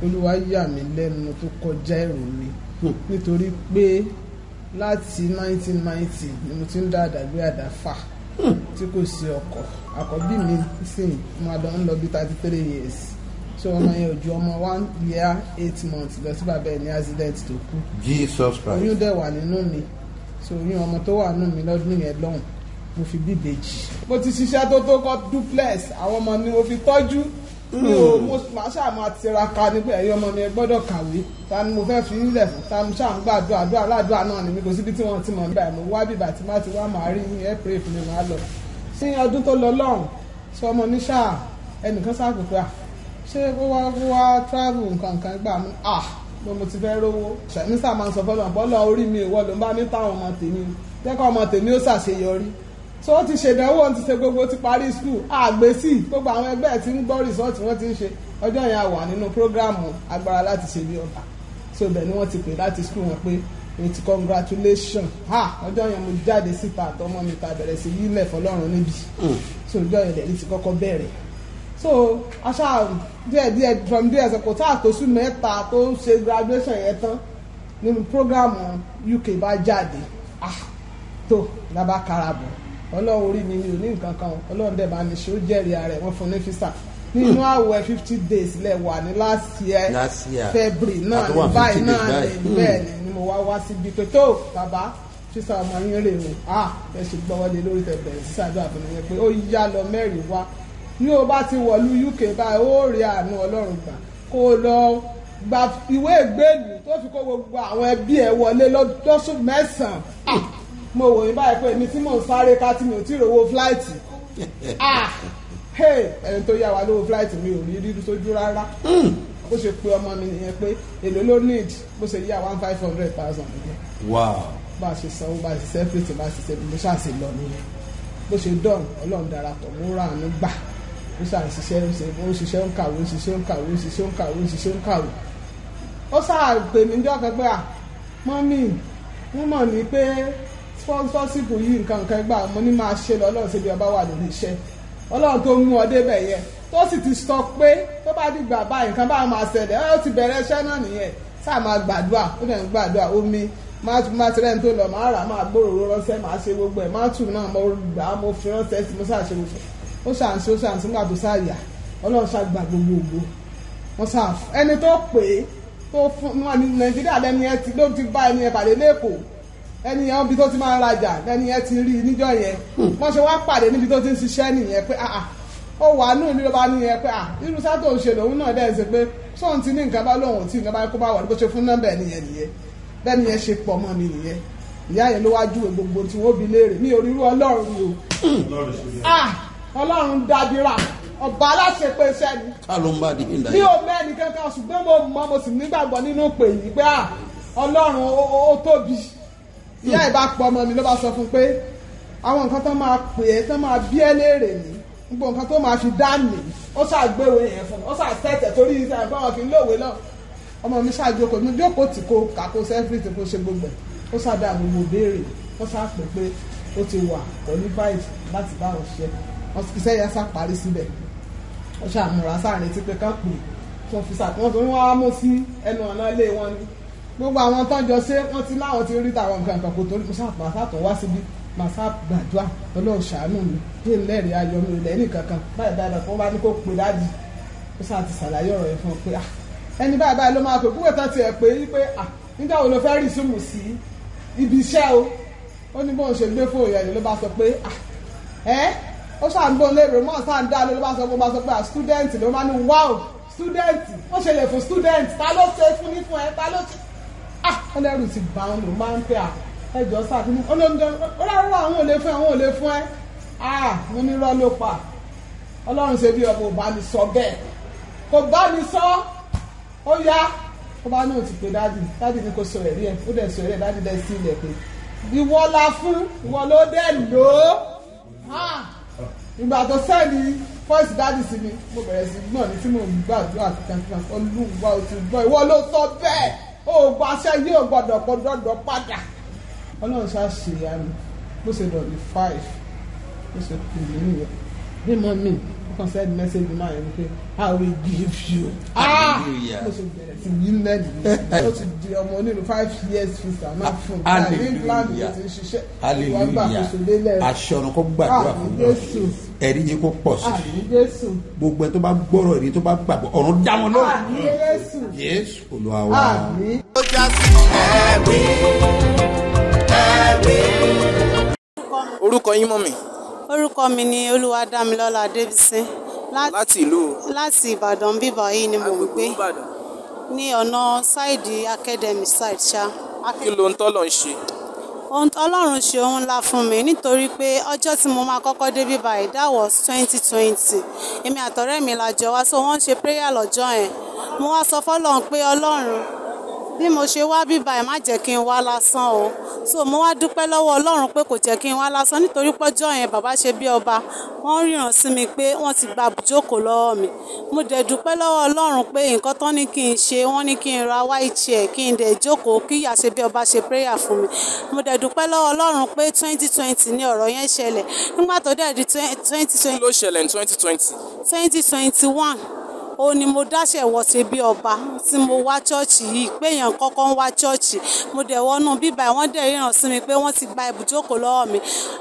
Olúwa yà mí lẹ́nu tó kọjá èrò mi. Nítorí pé láti 1990 ni mo ti ń dá àdàgbé àdáfà tí kò sí ọkọ̀. Àkọ́bí mi sì máa lọ ń lọ bí 33 years. So ọmọ yẹn ò ju ọmọ one year eight months lọ sí bàbá ẹ̀ ní accident tó kú. Jesus christ. Oyún dẹ̀ wà nínú mi so oyún ọmọ tó wà nínú mi lọ́dún yẹn lọ́hùn. Mo fi bí ìbejì. mo ti ṣiṣẹ́ tó tó kọ́ duplex. Àwọn ọmọ ni mo fi tọ́jú. Mi ò mo máa ṣáà máa tiraka ní pé ẹ̀yin ọmọ mi ẹ gbọ́dọ̀ kàwé. Ta ni mo fẹ́ fi ilẹ̀ fún? Ta ni ṣáà ń gbàdúrà? Àdúrà aládùúrà náà ni mi kò síbi tí wọ́n ti mọ̀ nígbà mo wá bìbà tí má ti wá màá rí yín. Ẹ pray fún mi màá lọ. sí ọdún tó lọ lọ́hùn? Sọ ọmọ ní ṣáà? Ẹnìkan sáà pèpè à ṣé ó wá ó wá travel nǹkan nǹkan gbà mí ah pé mo ti fẹ́ rówó. Ṣàmísà máa ń sọ fọlọ́n bọ́lá orí mi ìwọ ló ń bá mi táwọn ọmọ tèmi jẹ́kọ̀ ọmọ tèmi ó ṣàṣeyọrí. So ó ti ṣèdánwò ó ti ṣe gbogbo ó ti parí skul àgbésì gbogbo àwọn ẹgbẹ́ ẹ̀ tí ń gbọ́ rìsọ́ọ̀tì wọ́n ti ń ṣe. Ọjọ́ yẹn a wà nínú prógráàmù agbára láti ṣe bí ọba so bẹ́ẹ̀ ni wọ́n ti pè láti skul wọn pé ti congratulation. Ha! Ọjọ́ yẹn mo jáde síta àtọmọ mi ta bẹ̀rẹ̀ sí yílẹ̀ fọlọ́run níbi so ọjọ́ yẹn lẹ́ni ti kọ́kọ́ bẹ̀rẹ̀ so aṣá díẹ̀ díẹ̀ from there ṣe kò tá àtòsú mẹ́ta tó ṣe graduation yẹn tán nínú programu uk bá jáde. Ah tó lábá karabọ̀ ọlọ́run orí mi mi ò ní nǹkan kan. Ọlọ́run dẹ̀ bá mi ṣe ó jẹ́rìí ara ẹ̀ wọ́n fún ní fisa nínú àwẹ̀ fifty days lẹ̀ wà ní last year february náà ní báyìí 50 days náà ní bẹ́ẹ̀ ni ni mo wá wá síbi pé tó bàbá fisa ọmọ yín rè o. Ah ẹ ṣe gbọ́wọ́lé lórí tẹ̀ bẹ̀rẹ̀ sísàdúrà fún mi pé ó yá lọ mẹ́rin wá ní o bá ti wọ̀lú uk báyìí ó rí àánú ọlọ́run gbà. Kó o lọ gba ìwé ìgbélú tó fi kó gbogbo àwọn ẹbí ẹ wọlé lọ́dọ́sùn mẹ́sàn-án. Ah, mo wò yín báyìí pé èmi tí mò ń sáré ká tí mi ò tí ì rówó fúláìtì ah! Ẹni tó yá wa lówó fúláìtì mi ò rí rí sójú rárá. Bó ṣe pe ọmọ mi nìyẹn pé èlò ló need. Bó ṣe yá one five hundred thousand nìyẹn. Wow. Bá a ṣe sanwó bá a ṣe sẹ́fìtì bá a ṣe ṣe mo ṣáà ṣe lọ nìyẹn. Bó ṣe dọ̀n ọlọ́run darapọ̀ mo rà ánú gbà ó ń ṣiṣẹ́ ń ṣe ó ṣiṣẹ́ ń kàwé ń ṣiṣẹ́ ń kàwé ń ṣiṣẹ́ ń kàwé ń ṣiṣẹ́ ń kàwé. Ó ṣáà pè mí jọ́ kan pé à mọ́mí wọ́n mọ̀ ní pé sponsorship yìí nǹkan nǹkan gbà mo ní máa ṣe lọ ọlọ́run ṣebí ọba wà lórí iṣẹ́. Ọlọ́run tó mú ọ débẹ̀ yẹn tó sì ti sọ pé tó bá dìgbà báyìí nǹkan bá máa ṣẹlẹ̀. Ó ti bẹ̀rẹ̀ iṣẹ́ náà nìyẹn. Sáà máa gbàdúrà ó dẹ̀ ń gbàdúrà omi máa máa tirẹ̀ tó lọ máa rà máa gbòòrò ránṣẹ́ máa ṣe gbogbo ẹ̀ máa tù náà mo gbà á mo fi ránṣẹ́ sí mo ṣàṣe gbogbo ó ṣàǹṣe ó ṣàǹṣe nígbà tó ṣàyà ọlọ́run ṣàgbà gbogbogbò wọ́n ṣàf ẹni tó pè é tó fún wọn ní nàìjíríà lẹ́ni ẹ ti ló ti bá ẹni ẹ pàdé lẹ́kọ̀ọ́ ẹni yẹn ibi tó ti máa ń rajà lẹ́ni yẹn ti rí níjọ́ yẹn. Wọ́n ṣe wá pàdé níbi tó ti ń ṣiṣẹ́ nìyẹn pé ah ah ó wà nù ní ló bá ní yẹn pé ah irú sátò ń ṣe lòun náà dẹ́ ṣe pé sóun ti ní nǹkan bá lóun tí nǹkan bá kó bá wà ní bó ṣe fún nọ́mbà ẹni yẹn nìyẹn bẹ́ẹ̀ ni yẹn ṣe pọ̀ mọ́ mi nìyẹn. Ìyá yẹn ló wá júwe gbogbo tí wọ́n bi léèrè. Ní orírú ọlọ́run o. Ah ọlọ́run dábìrà. Ọba aláṣẹ pé iṣẹ́ ni. Ká ló ń bá di ìlà yìí? o mẹ́ni kankan ṣùgbọ́n mo mọ mo sì nígbàgbọ́ nínú pè yí pé ọlọ́run ó- tóbi. Ìyá ìbá pọ̀ ọmọ mi ló bá sọ fún pé àwọn nǹkan tó máa pè é tó máa bí ẹ léèrè ní gbogbo nǹkan tó máa fi dá mi ó ṣàgbéwò yẹn fún mi ó ṣàṣẹ̀tẹ̀ torí iṣẹ́ àgbà wọn kì í lóòwe náà ọmọ mi ṣàjókòó mi jókòó tí kò kàkó sẹ́fìrì tí kò ṣe gbogbo ẹ̀ ó ṣàdá gbogbo béèrè ó ṣàpè pé ó ti wà qualified láti bá wọn ṣe iṣẹ́ yẹn ṣá parí síbẹ̀. Ó ṣàmúra sáàrin tí pé ká pè tó fi sà wọn tó ń wá mú sí ẹnu ọ̀nà ilé wọn ni. Gbogbo àwọn tán jọ ṣe wọn ti láwọn ti rí tàwọn nǹkan kan kò tó ní màsá màsá tó wá síbi màsá gbàdúrà. Ọlọ́run ṣàánú mi. Bí ẹlẹ́rìí ayọ̀ mi ilẹ̀ nìkan kan báyìí báyìí kó bá ní kó pè dájú ó sá ti ṣàlàyé ọ̀rọ̀ yẹn fún ọ pé ah ẹni báyìí báyìí ló máa pè. Kúwèé tán tiẹ̀ pé pé ah nígbà wo ló fẹ́ rí súnmù sí? Ibi iṣẹ́ o. Ó ní bóun ṣe gbé fóònù yẹn ló bá sọ pé ah ẹ́ ó ṣàǹgbọ́n léèrè mọ́ ṣàǹdá ló bá sọ pé bá sọ pé ah student ló máa ní wow student ó ṣe lè fún student ta ló ṣe fún ní fún ẹ ta ló ṣe? Ah ọlẹ́rù ti bá wọn lò máa ń pẹ́ à ẹjọ́ sàkínú olóńjọ rárá àwọn ò lè fún ẹ àwọn ò lè fún ẹ. Ah mo ní irọ́ ló pa. Ọlọ́run ṣe bí ọmọ ò bá mi sọ bẹ́ẹ̀. Kò bá mi sọ ó yá. Ó bá náà ti pè dáàdì dáàdì ni kò sọ ẹ̀rí ẹ̀ ó dẹ̀ sọ ẹ̀rí ẹ̀ dáàdì dẹ̀ sí ilẹ̀ pé ìwọ la fún ìwọ ló dẹ̀ lò ó. Ah! Ìgbà tó sẹ́ni fọ́ìsì dáàdì sí mi mo bẹ̀rẹ̀ sí gbọ́n ní tí mo ń gbàdúrà kankan olúwa ò ti gbọ́ ìwọ ló sọ bẹ́ẹ̀. Ó gbàṣẹ yóò gbọ́dọ̀ gbọ́dọ̀ padà. Ọlọ́run ṣáà ṣe ìyanu bó ṣe lọ ní five bó ṣe kù mí nìyẹn. Bí mo mi ó kàn send message máa yẹn pé I will give you? Ah! bó ṣe bẹ̀rẹ̀ sí yí lẹ́nu. Ó ti di ọmọ onílù five years visa náà fún un. Ní England ló ti ń ṣiṣẹ́. Wọ́n gbà kó ṣe lélẹ̀ aṣọ ọ̀nà kó gbàdúrà àmì fún Jésù ẹ̀rí yẹn kó pọ̀ sí. Gbogbo ẹ tó bá gbọ́rọ̀ ẹ̀rí tó bá gbàgbọ́ ọ̀run dá wọn lóhùn. Jésù. Olúwa wa. ó já sí ẹ̀rí ẹ̀rí. orúkọ yín mọ́ mi orúkọ mi ni olúwadámilọ́lá adébísí. Lá- láti ìlú láti ìbàdàn bíbá yìí ni mò ń gbé ní ọ̀nà sáìdì academy side ṣá. kí ló ń tọ́lọ̀ ń ṣe ohun ọlọ́run ṣe ohun ńlá fún mi nítorí pé ọjọ́ tí mo máa kọ́kọ́ dé bíbá yìí that was twenty twenty. Èmi àtọ̀rẹ́ mi la jọ wá so wọ́n ṣe prayer lọ́jọ́ yẹn. Mo wá sọ fọ́lọ́run pé ọlọ́run bí mo ṣe wá bíbá ẹ̀ má jẹ́ kí n wá lásán o. So mo wá dúpẹ́ lọ́wọ́ ọlọ́run pé kò jẹ́ kí n wá lásán nítorí pọ́jọ́ yẹn bàbá ṣe bí ọba wọ́n ríran sí mi pé wọ́n ti gba bùjókòó lọ́wọ́ mi. Mo dẹ̀ dúpẹ́ lọ́wọ́ ọlọ́run pé nǹkan tán ní kí n ṣe wọ́n ní kí n ra white chair kí n dẹ̀ jókòó kí ìyá ṣe bí ọba ṣe prayer fún mi. Mo dẹ̀ dúpẹ́ lọ́wọ́ ọlọ́run pé twenty twenty ní ọ̀rọ̀ yẹn ṣẹlẹ̀. Nígbà tó dẹ̀ di twenty kí twenty ló ṣẹlẹ̀ ní twenty twenty? twenty twenty one ó ní mo dáṣẹ̀ wọ ṣe bí ọba tí mo wá ṣọ́ọ̀ṣì yìí pé èèyàn kọ́kọ́ ń wá ṣọ́ọ̀ṣì mo dẹ̀ wọnú bíbá wọ́n dẹ̀ ríran sí mi pé wọ́n ti gba ibùjókòó lọ́wọ́ mi.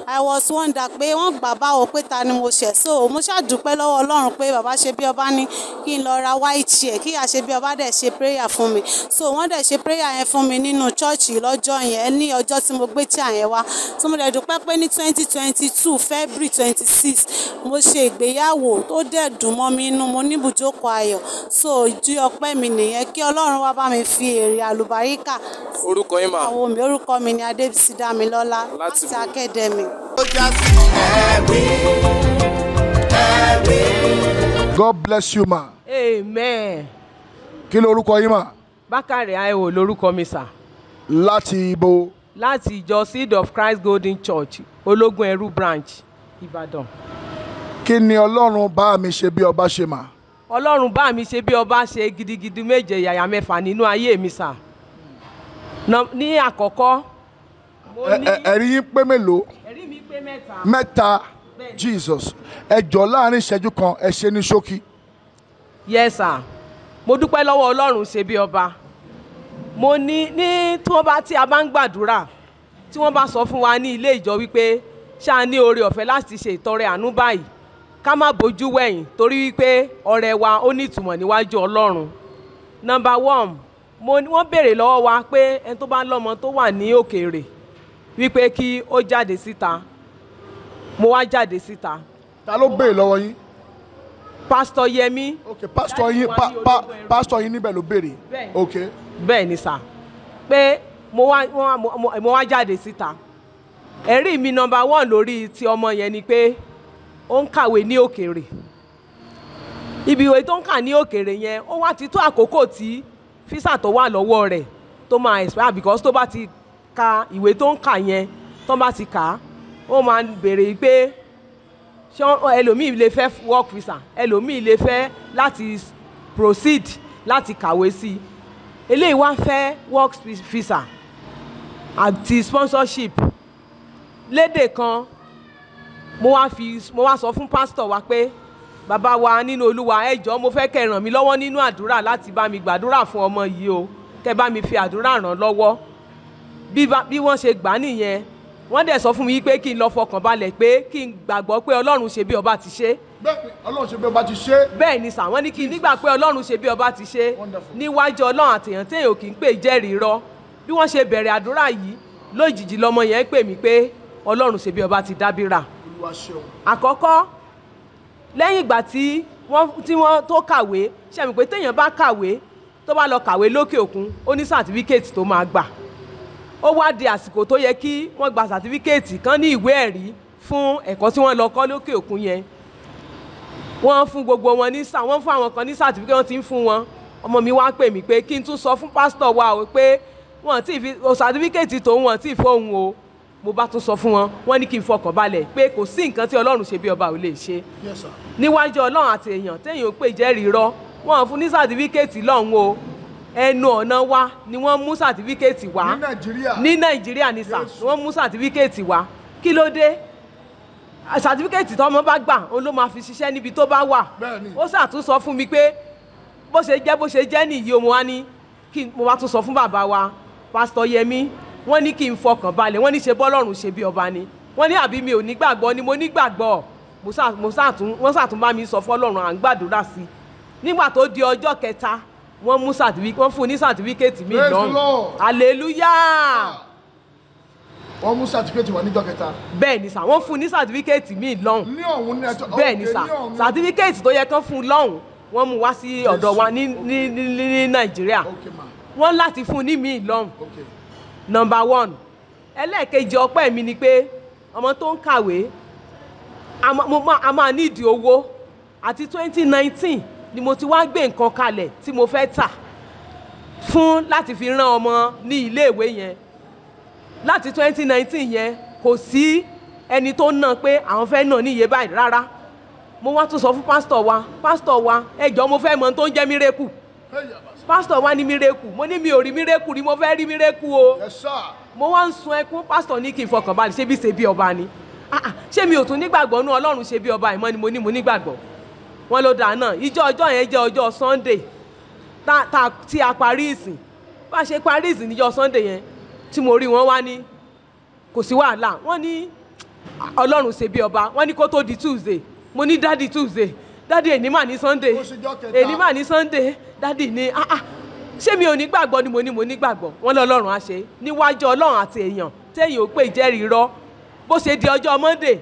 I was wonder pé wọ́n gbà báwo pé ta ni mo ṣẹ̀. So mo ṣàdúpẹ́ lọ́wọ́ ọlọ́run pé bàbá ṣe bí ọba ní kí n lọ ra white chair kí àṣẹ bí ọba dẹ̀ ṣe prayer fún mi. So wọ́n dẹ̀ ṣe prayer yẹn fún mi nínú ṣọ́ọ̀ṣì lọ́jọ́ yẹn ní ọjọ́ tí mo gbé chair yẹn wá. So mo dẹ̀ dúpẹ́ pé ní twenty twenty two february twenty six mo ṣe ìgbéyàwó tó dẹ̀ dùn mọ́ mi inú mo ní ibùjókòó ayọ̀. So ìdí ọpẹ́ mi nìyẹn kí ọlọ́run wá bá mi fi èrè àlùbáríkà. Orúkọ yín mà. Àwọn mi orúkọ mi ni adébísí dámilọ́lá Láti ẹ̀rí. god bless you ma. Amen. Kí lorúkọ yín ma bákàrẹ̀ àìwò lorúkọ mi sà. Láti ibo? Láti ìjọ seed of christ golden church ológun ẹrú branch ìbàdàn. Kí ni ọlọ́run bá mi ṣe bí ọba ṣe mà ọlọ́run bá mi ṣe bí ọba ṣe gidigidi méje yàyà mẹ́fà nínú ayé mi sà. Ní àkọ́kọ́ mo ní ẹ̀rí yín pé mélòó? Ẹ̀rí mi pé mẹ́ta. Mẹ́ta. Jesus. Ẹ jọ láàárín ìṣẹ́jú kan ẹ ṣe ní ṣókí. Yes sir mo dúpẹ́ lọ́wọ́ ọlọ́run ṣe bí ọba. Mo ní ní tí wọ́n bá tí a bá ń gbàdúrà tí wọ́n bá sọ fún wa ní ilé ìjọ wípé ṣáà ní oore ọ̀fẹ́ láti ṣe ìtọrẹ àánú báyìí ká má bójú wẹ̀yìn torí wípé ọrẹ wa ó ní ìtumọ̀ níwájú ọlọ́run. Number one mo wọ́n béèrè lọ́wọ́ wa pé ẹni tó bá ń lọ́mọ tó wà ní òkèèrè wípé kí ó jáde síta. Mo wá jáde síta. Ta ló béèrè lọ́wọ́ yín? Pásítọ̀ yẹmí. Ok pásítọ̀ yín pa- pa- pásítọ̀ yín níbẹ̀ ló béèrè. Bẹ́ẹ̀ni. ok. Bẹ́ẹ̀ ni sà. Pé mo wá mo wá- jáde síta. Ẹ̀rí mi nọmba one lórí ti ọmọ yẹn ni pé ó ń kàwé ní òkèèrè. Ibi ìwé tó ń kà ní òkèèrè yẹn ó wá ti tó àkókò tí físà tó wà lọ́wọ́ rẹ̀ tó máa expire because tó bá ti ka ìwé tó ń kà yẹn tó bá ti kà á ó máa béèrè pé ṣé ẹlòmíì lè fẹ́ work visa ẹlòmíì lè fẹ́ láti proceed láti kàwé sí i. Eléyìí wá fẹ́ work visa àti sponsorship. Lédè kan mo wá fi mo wá sọ fún pásítọ̀ wa pé bàbá wa nínú olúwa ẹ jọ̀ọ́ mo fẹ́ kẹ́ ràn mí lọ́wọ́ nínú àdúrà láti bá mi gbàdúrà fún ọmọ yìí o. Kẹ́ bá mi fi àdúrà ràn lọ́wọ́. Bí wọ́n ṣe gbà nìyẹn. Wọ́n dẹ̀ sọ fún mi pé kí n lọ fọkàn balẹ̀ pé kí n gbàgbọ́ pé ọlọ́run ṣe bí ọba ti ṣe. Bẹ́ẹ̀ ni ọlọ́run ṣe bí ọba ti ṣe. Bẹ́ẹ̀ ni sà wọ́n ní kí n nígbà pé ọlọ́run ṣe bí ọba ti ṣe. Níwájú ọlọ́run àtẹ̀yàn téèyàn ò kì í pè jẹ́rìí rọ. Bí wọ́n ṣe bẹ̀rẹ̀ àdúrà yìí lójijì lọmọ yẹn pè mí pé ọlọ́run ṣe bí ọba ti dábìrà àkọ́kọ́ lẹ́yìn ìgbà tí wọ́n tí wọ́n tó kàwé ṣàmì pé téèyàn bá kàwé tó bá lọ kàwé lókè òkun ó ní sàtífíkẹ́ẹ̀tì tó máa gbà. Ó wá di àsìkò tó yẹ kí wọ́n gba sàtífíkẹ́ẹ̀tì kan ní ìwé ẹ̀rí fún ẹ̀kọ́ tí wọ́n lọ kọ́ lókè òkun yẹn. Wọ́n fún gbogbo wọn ní sà wọ́n fún àwọn kan ní sàtífíkẹ́ẹ̀tì wọ́n ti ń fún wọn. Ọmọ mi wá pè mí pé kí n tún sọ fún pásítọ̀ wa o pé wọ́n ti fi sàtífíkẹ́ẹ̀tì tòun wọ́n ti fóun o mo bá tún sọ fún wọn wọ́n ní kí n fọkàn balẹ̀ pé kò sí nǹkan tí ọlọ́run ṣe bí ọba ò lè ṣe. Yes sir. Níwájú ọlọ́run àti èèyàn téèyàn pè jẹ́rìí rọ wọn fún ní sàtífíkẹ́ẹ̀tì lọ́hùn o. Ẹnu ọ̀nà wa ni wọ́n mú sàtífíkẹ́ẹ̀tì wá. Ní nàìjíríà. Ní sà Jésù. wọ́n mú sàtífíkẹ́ẹ̀tì wá. Kí ló dé? Sàtífíkẹ́ẹ̀tì tọ́mọ bá gbà òun ló máa fi ṣiṣẹ́ níbi tó bá wà. Ó ṣàtúnsọ fún mi pé bó ṣe jẹ́ bó ṣe jẹ́ nìyí o mo wá ní kí mo wá tún sọ fún bàbá wa pásítọ̀ yẹmí wọ́n ní kí n fọkàn balẹ̀ wọ́n ní ṣe bọ́lọ́run ṣe bí ọba ni. Wọ́n ní àbí mi ò ní gbàgbọ́ ni mo ní gbàgbọ́. Mo ṣà- mo ṣàtún wọ́n ṣàtún bá mi sọ fọ́lọ́run à ń gbàdúrà sí i. Nígbà tó di ọjọ́ kẹta wọ́n mú sàtífíkẹ́tì wọ́n fún un ní sàtífíkẹ́tì mi lọ́rùn hallelujah. Wọ́n mú certificate wá níjọ́ kẹta. Bẹ́ẹ̀ ni sà wọ́n fún un ní sàtífíkẹ́tì mi lọ́hùn ní ọ̀hún ní ẹjọ́ bẹ́ẹ̀ ni sà sàtífíkẹ́tì tó yẹ kán fún un lọ́hùn wọ́n mú wá sí ọ̀dọ̀ wa ní nàìjíríà. Wọ́n láti fún un ní mi lọ́hùn. Ok number one. Ẹlẹ́ẹ̀kejì ọpẹ́ mi ni pé ọmọ tó ń kàwé a máa- nídìí owó. Àti twenty nineteen ni mo ti wá gbé nǹkan kalẹ̀ tí mo fẹ́ tà fún láti fi rán ọmọ ní iléèwé yẹn. Láti twenty nineteen yẹn kò sí ẹni tó ná pé àwọn fẹ́ nà ní báyìí rárá. Mo wá tún sọ fún pásítọ̀ wa pásítọ̀ wa ẹ jọ̀ọ́ mo fẹ́ mọ tó ń jẹ́ mírèkù pásítọ̀ wa ní mírèkù mo ní mi ò rí mírèkù rí mo fẹ́ rí mírèkù o. Yes sir. Mo wá ń sun ẹkún pásítọ̀ ní kí n fọkàn balẹ̀ ṣé bí ṣe bí ọba ni? Ah, ah, ṣé mi ò tún nígbàgbọ́ nú ọlọ́run ṣe bí ọba ìmọ̀ ni mo ní mo nígbàgbọ́. Wọ́n ló dáa náà. Ìjọ ọjọ́ yẹn jẹ́ ọjọ́ sunday. Tí a parí ìsìn. Bá a ṣe parí ìsìn níjọ́ sunday yẹn tí mo rí wọn wá ní kò sí wàhálà. Wọ́n ní ọlọ́run ṣe bí ọba. Wọ́n ní kó tó di tuesday. Mo ní dádì tuesday dádì èní mà ní sunday. Èní mà ní sunday. Dádì ní ah ah. Ṣé mi ò ní gbàgbọ́ ni mo ní mo ní gbàgbọ́? Wọ́n lọ ọlọ́run á ṣe. Níwájú ọlọ́run àti èèyàn téèyàn ó pè ìjẹ́rìí rọ́ bó ṣe di ọjọ́ monday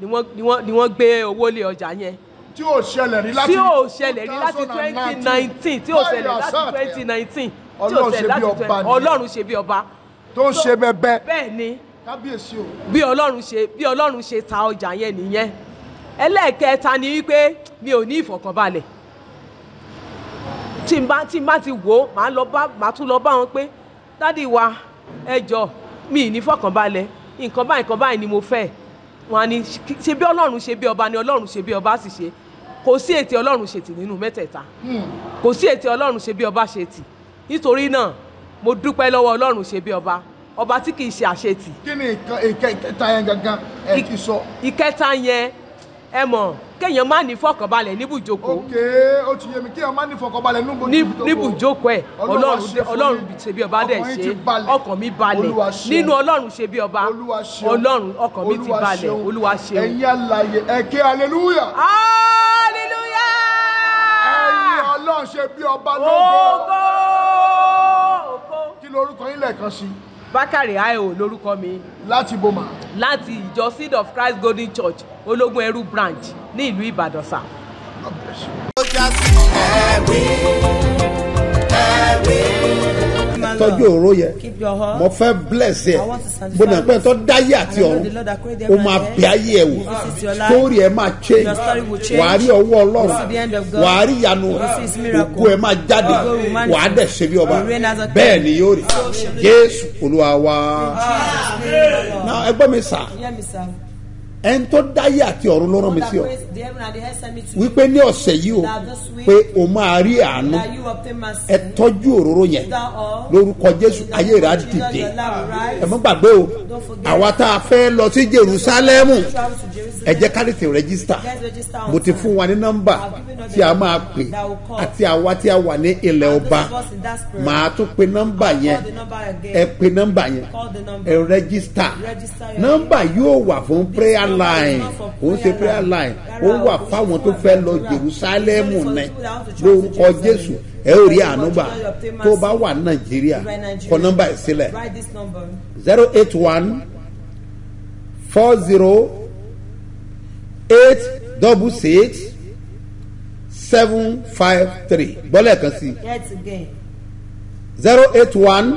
ni wọ́n ni ni gbé owó lé ọjà yẹn. Tí ò ṣẹlẹ̀ rí láti tí ò ṣẹlẹ̀ rí láti twenty nineteen tí ò ṣẹlẹ̀ láti twenty nineteen tí ò ṣẹlẹ̀ láti twenty ọlọ́run ṣe bí ọba. Tó ń ṣe bẹbẹ bẹ́ẹ̀ ni. Kábíyèsí o. Bí ọlọ́run ṣe bí ọlọ́run ṣe ta ọjà yẹn nìyẹn ẹlẹ́ẹ̀kẹta ni wípé mi ò ní ìfọ̀kànbalẹ̀. Tí n bá tí n bá ti wò ó màá lọ bá màá tún lọ bá wọn pé dádì wa ẹ jọ mi ì ní fọ̀kànbalẹ̀. Nǹkan báyìí nǹkan báyìí ni mo fẹ́. Wọn ní ṣe bí ọlọ́run ṣe bí ọba ni ọlọ́run ṣe bí ọba sì ṣe? Kò sí ètè ọlọ́run ṣe tì nínú mẹ́tẹ̀ẹ̀ta. Kò sí ètè ọlọ́run ṣe bí ọba ṣe tì. Nítorí náà mo dúpẹ́ lọ́wọ́ ọlọ́run ṣe bí ọba. Ọba tí kì í ṣe àṣetì. Kí ni ìkẹta yẹn gangan ẹ ti sọ. ìkẹta yẹn ẹ mọ̀ kéèyàn má ní fọkànbalẹ̀ níbùjókòó òkè ó ti yé mi ẹ má ní fọkànbalẹ̀ níbùjókòó ẹ. Ọlọ́run ṣe bí ọba dẹ̀ ṣe. ọkàn mi balẹ̀. Nínú ọlọ́run ṣe bí ọba. Ọlọ́run ọkàn mi ti balẹ̀. olúwa ṣeun. ẹ̀yin àlàyé ẹ ké hallelujah. hallelujah. ẹ̀yin ọlọ́run ṣe bí ọba Ògo. lógo. kí lorúkọ yín lẹ́ẹ̀kan sí. Bákàrẹ̀ àìhò lórúkọ mi láti bòmà. láti ìjọ seed of christ golden church ológun ẹrú branch ní ìlú ìbàdàn sà. Tọ́jú òró yẹ mo fẹ́ bless ẹ. Gbọ́dọ̀ pé tó dáyé àti ọ̀run heaven máa bẹ ayé ẹ wò. sórí ẹ máa change. Story wàá rí ọwọ́ ọlọ́run. Wàá rí ìyanu. Ògo ẹ máa jáde. Wàá dẹ̀ ṣe bí ọba. Bẹ́ẹ̀ ni yóò rí. Jésù olúwa wa. Náà ẹgbẹ́ mi sà. Ẹni tó dáyé àti ọ̀run ló rán mi sí ọ. wípé ní ọ̀sẹ̀ yìí o pé o máa rí àánú. ẹ tọ́jú òróró yẹn lórúkọ jésù ayé rẹ̀ á dìde. Ẹ mọ́ gbàgbé o àwa tá a fẹ́ lọ sí jerusalemu ẹ jẹ́ ká tètè rẹ́gísítà mo ti fún wa ní nọ́mbà tí a máa number pè àti àwa tí a wà ní ilẹ̀ ọba. màá tún pe nọ́mbà yẹn. ẹ pe nọ́mbà yẹn. Ẹ rẹ́gísítà nọ́mbà yóò wà fún prayer line ń ṣe prayer line. ó wà fáwọn tó fẹ́ lọ for ní lórúkọ jésù ẹ ó rí àánú gbà. Tó bá wà nàìjíríà kọ nọ́mbà ẹ̀ sílẹ̀. Zero eight one four zero eight double six seven five three. Bọ́lẹ̀ kan sí zero eight one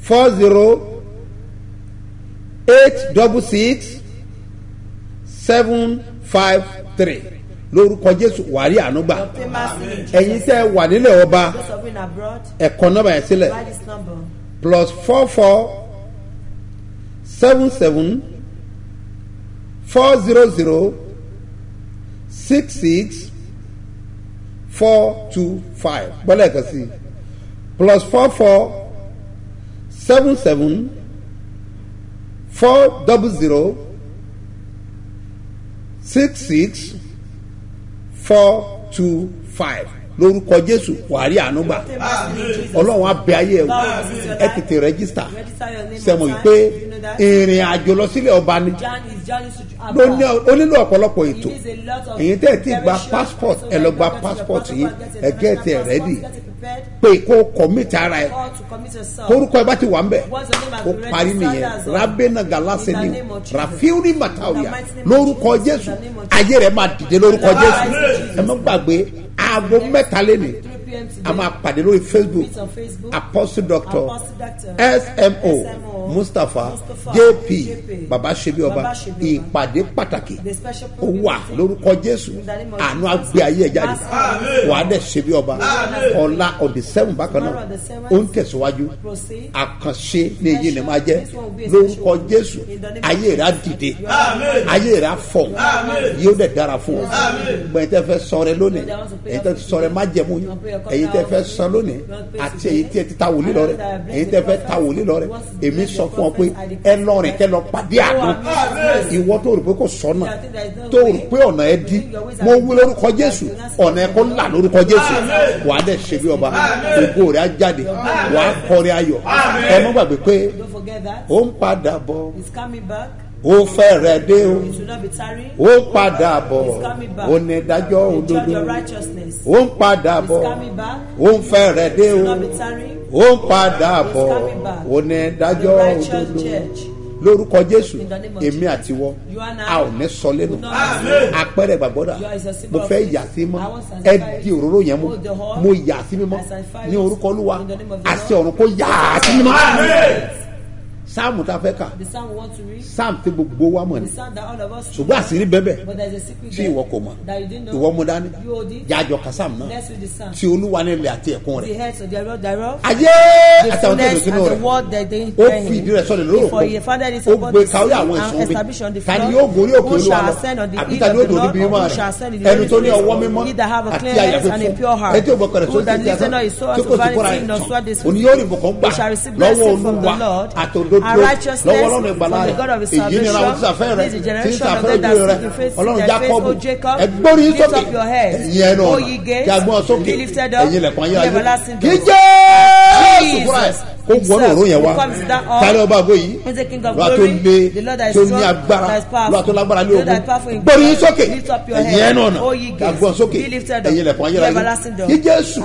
four zero eight double six seven five three. Lórúkọ jésù wàrí ànúgbà ẹ̀yin tẹ́ wà nílẹ̀ ọba ẹ̀kọ́ nọ́mbà yẹn sílẹ̀. Plus four four seven seven four zero zero six six four two five. Bọ́lá ẹ̀kan sí plus four four seven seven four double zero six six four two five. Lórúkọ jésù wàhálì ànúgbà. Ọlọ́run abẹ ayé ẹ wò. Ẹ tètè rẹ́gísítà. Sẹ́mo yìí pé ìrìn àjò lọ sílẹ̀ ọba ni? Ó nílò ọ̀pọ̀lọpọ̀ ètò. Èyí tẹ́ ẹ ti gba passport ẹ lọ gba passport yìí. Ẹ get ẹ international pé kó commit ara ẹ. Torúkọ ẹ bá ti wà ń bẹ̀ Once your name has ó been parí nìyẹn. Rabena galase ni rafiuri matawia lórúkọ jésù. ayé rẹ máa dìde lórúkọ jésù. Ẹ má gbàgbé aago mẹ́ta lẹ́nìí 3 p.m. today. a máa pàdé lórí facebook. Meet on Facebook. apostle doctor. Apostle Doctor. smo mustapha Mustapha. jp baba sebi ọba ìpàdé pàtàkì. The special ó wà meeting. lórúkọ jésù. The àánú Jesus. àgbé ayé ẹ jáde. Wà á dẹ̀ sebi ọba ọ̀la ọ̀dẹ̀ sẹ́wọ̀n bákan náà. On the ó ń tẹ̀síwájú. Àkànṣe ní èyí ni máa jẹ́. lórúkọ jésù. The ayé rẹ̀ á dìde. Ayé rẹ̀ á fọ̀. Yóò dẹ̀ dára fún ọ. Gbọ̀n tẹ́ fẹ́ sọ̀rọ̀ lónìí èyí tẹ́ ti sọ̀rọ̀ májẹ̀mú yín èyí tẹ́ fẹ́ sọ lónìí àti èyí tẹ́ ti ta wòlíì lọ rẹ̀. Èyí tẹ́ fẹ́ ta wòlíì lọ rẹ̀. Èmi sọ fún ọ pé ẹ lọ rìn kẹ lọ pàdé àánú ìwọ tó rò pé kò sọnà tó rò pé ọ̀nà ẹ dí. Mo wí lórúkọ jésù ọ̀nà ẹ kó là lórúkọ jésù. Wàá dẹ̀ ṣe bí ọba ògo rẹ̀ á jáde wàá kọrin ayọ̀. Ẹ má gbàgbé pé ó ń padà bọ̀. Ó fẹ́rẹ̀ dé o. Ó padà bọ̀. Onídàájọ́ òdodo. ó ń padà bọ̀. ó ń fẹ́rẹ̀ dé o. ó ń padà bọ̀. onídàájọ́ òdodo. lórúkọ jésù èmi àtiwọ a ò ní sọ lẹ́nu. Apẹ̀rẹ̀ gbàgbọ́dà. Mo fẹ́ yà sí mọ́. Ẹ di òróró yẹn mú. Mo yà sí mímọ́. Ní orúkọ olúwa àti ọ̀run kó yà sí mímọ́ sáàmù tá a fẹ́ kà. Sáàmù tí gbogbo wa mọ̀ ni. Ṣùgbọ́n àṣírí a secret tí ìwọ kò mọ̀ ìwọ mú dání. Jájọ náà. Read the psalm. tí olúwa ní ilẹ̀ àti ẹ̀kún rẹ̀. Ayé! Àtàwọn tó lè fullness sínú and the rẹ̀. ó fi ìdí rẹ̀ sọ̀rọ̀ it ó gbé káwé àwọn and ẹ̀sùn omi. established on the ta flood. ni yóò gorí òkè olúwa lọ? àbí hill ta of ni yóò Lord, bí mímọ́ rẹ̀? ẹni tó ní ọwọ́ mímọ́ a àti àyà a fífún tí gbọ́ kẹrẹ̀ Who sókè sí not his soul tí kò kóra vanity, ẹ̀ tán òní yóò rí ìbùkún gbà. lọ́wọ́ olúwa Lord righteousness lọ́wọ́ ọlọ́run ìgbàlá rẹ̀ God of his èyí ni àwọn salvation. sísàfẹ́ rẹ̀ tí ń sàfẹ́ ojú rẹ̀ ọlọ́run seek their face, jákọ́bù O Jacob. ẹgbórí sókè ẹ̀yin ẹnu ọ̀nà kí a gbọ́n sókè ẹ̀yin ilẹ̀kùn ayé ayé. kí jésù fúnra ẹ̀ kó wọnú òró yẹn wá. kárí ọba àgọ́ yìí lọ́wọ́ tó lé tó ní agbára lọ́wọ́ tó lágbára lé ogun. gbórí battle. sókè. ọ̀nà. O ye gates, kàgbọ́n sókè. ẹ̀yin ilẹ̀kùn ayé door. kí jésù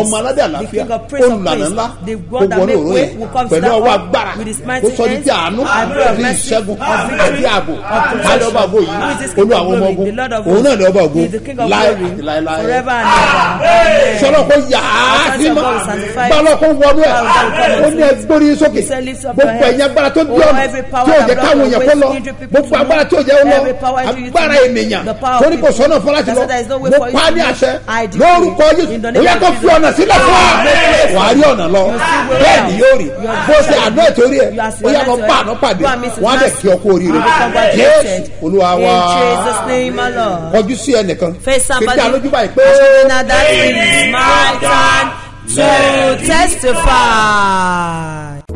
ọmọ aládé àlàáfíà. Olùlànà ńlá. Wọnú make òró yẹn. pẹ̀lú ọwọ́ agbára. mighty sọ ní ti àánú àti ìṣẹ́gun àti ààbò. of kárí ọba àgọ́ yìí olú àwọn ọmọ ogun. Òun náà ní ọba ògo and ever. Amen. sọ̀rọ̀ kó yà á Our sí ma bálọ̀ kó wọnú ẹ̀ Ó ní ẹgbórí sókè. Gbogbo ẹ̀yìn agbára tó bí Oh, tí ò jẹ́ káwọn èèyàn kó lọ gbogbo agbára tí ò jẹ́ ó lọ agbára ènìyàn. tó ní kò sọ́nà fún láti lọ. mo pa ní àṣẹ. Lórúkọ Jésù. ó yẹ kó fi ọ̀nà sílẹ̀ fún wa. Wàá rí ọ̀nà lọ. bẹ́ẹ̀ ni yóò rí. Bó ṣe àná ìtorí ẹ̀ ó yà lọ bá àná pàdé. Wọ́n á dẹ̀ kí ọ kú oríire. Jésù olúwa wa. Kọjú sí ẹnìkan. Face somebody. kéde alójú báyìí pé To testify.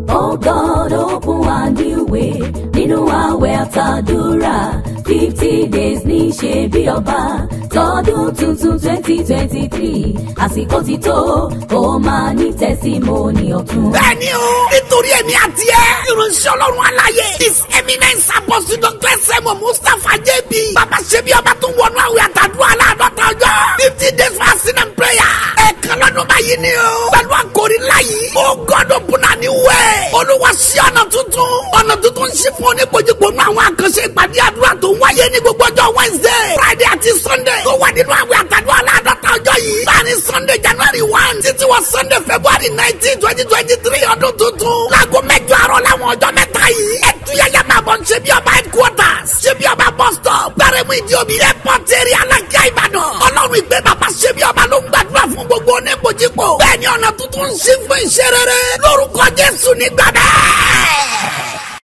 Oh God, open a new way nínú àwẹ̀ àtàdúrà. Fifty days ní ṣe bí ọba. Tọdún tuntun twenty twenty three àsìkò ti tó. Kó máa ní tẹsímọ́nì ọ̀tun. bẹ́ẹ̀ni o nítorí èmi àti ẹ ìránṣẹ́ ọlọ́run aláyé. His eminence apostle dr sẹ́mu mustapha jb bàbá ṣebí ọba tó wọnú àwẹ̀ àtàdúrà aláàdọ́ta ọjọ́. Fifty days fasting and prayer. Ẹ̀ẹ̀kan lọ́dún báyìí ni o. Pẹ̀lú àkórí láyìí God open a new way. Olúwa sí ọ̀nà tuntun. Ọ̀nà tuntun sí fún oníkojúkò nú àwọn àkànṣe ìpàdé àdúrà tó ń wáyé ní gbogbo ọjọ́ wednesday friday àti sunday. Tó wà nínú àwẹ̀ àtàdúrà aláàdọ́ta ọjọ́ yìí. Láàrin sunday january one títí wọ sunday february nineteen twenty twenty three ọdún tuntun. Láago mẹ́jọ àárọ̀ láwọn ọjọ́ mẹ́ta yìí. Ẹtúyẹyẹ máa bọ̀ ṣe bí ọba headquarters ṣe bí ọba bus stop gbẹrẹmú ìdí omi airport area alákíá ìbàdàn. Ọlọ́run ìgbé bàbá ṣe bí ọba ló ń gbàdúrà fún gbogbo oníkojúkò bẹ́ẹ̀ ni ọ̀nà tuntun ń ṣí fún iṣẹ́ rere lórúkọ jésù nígbà.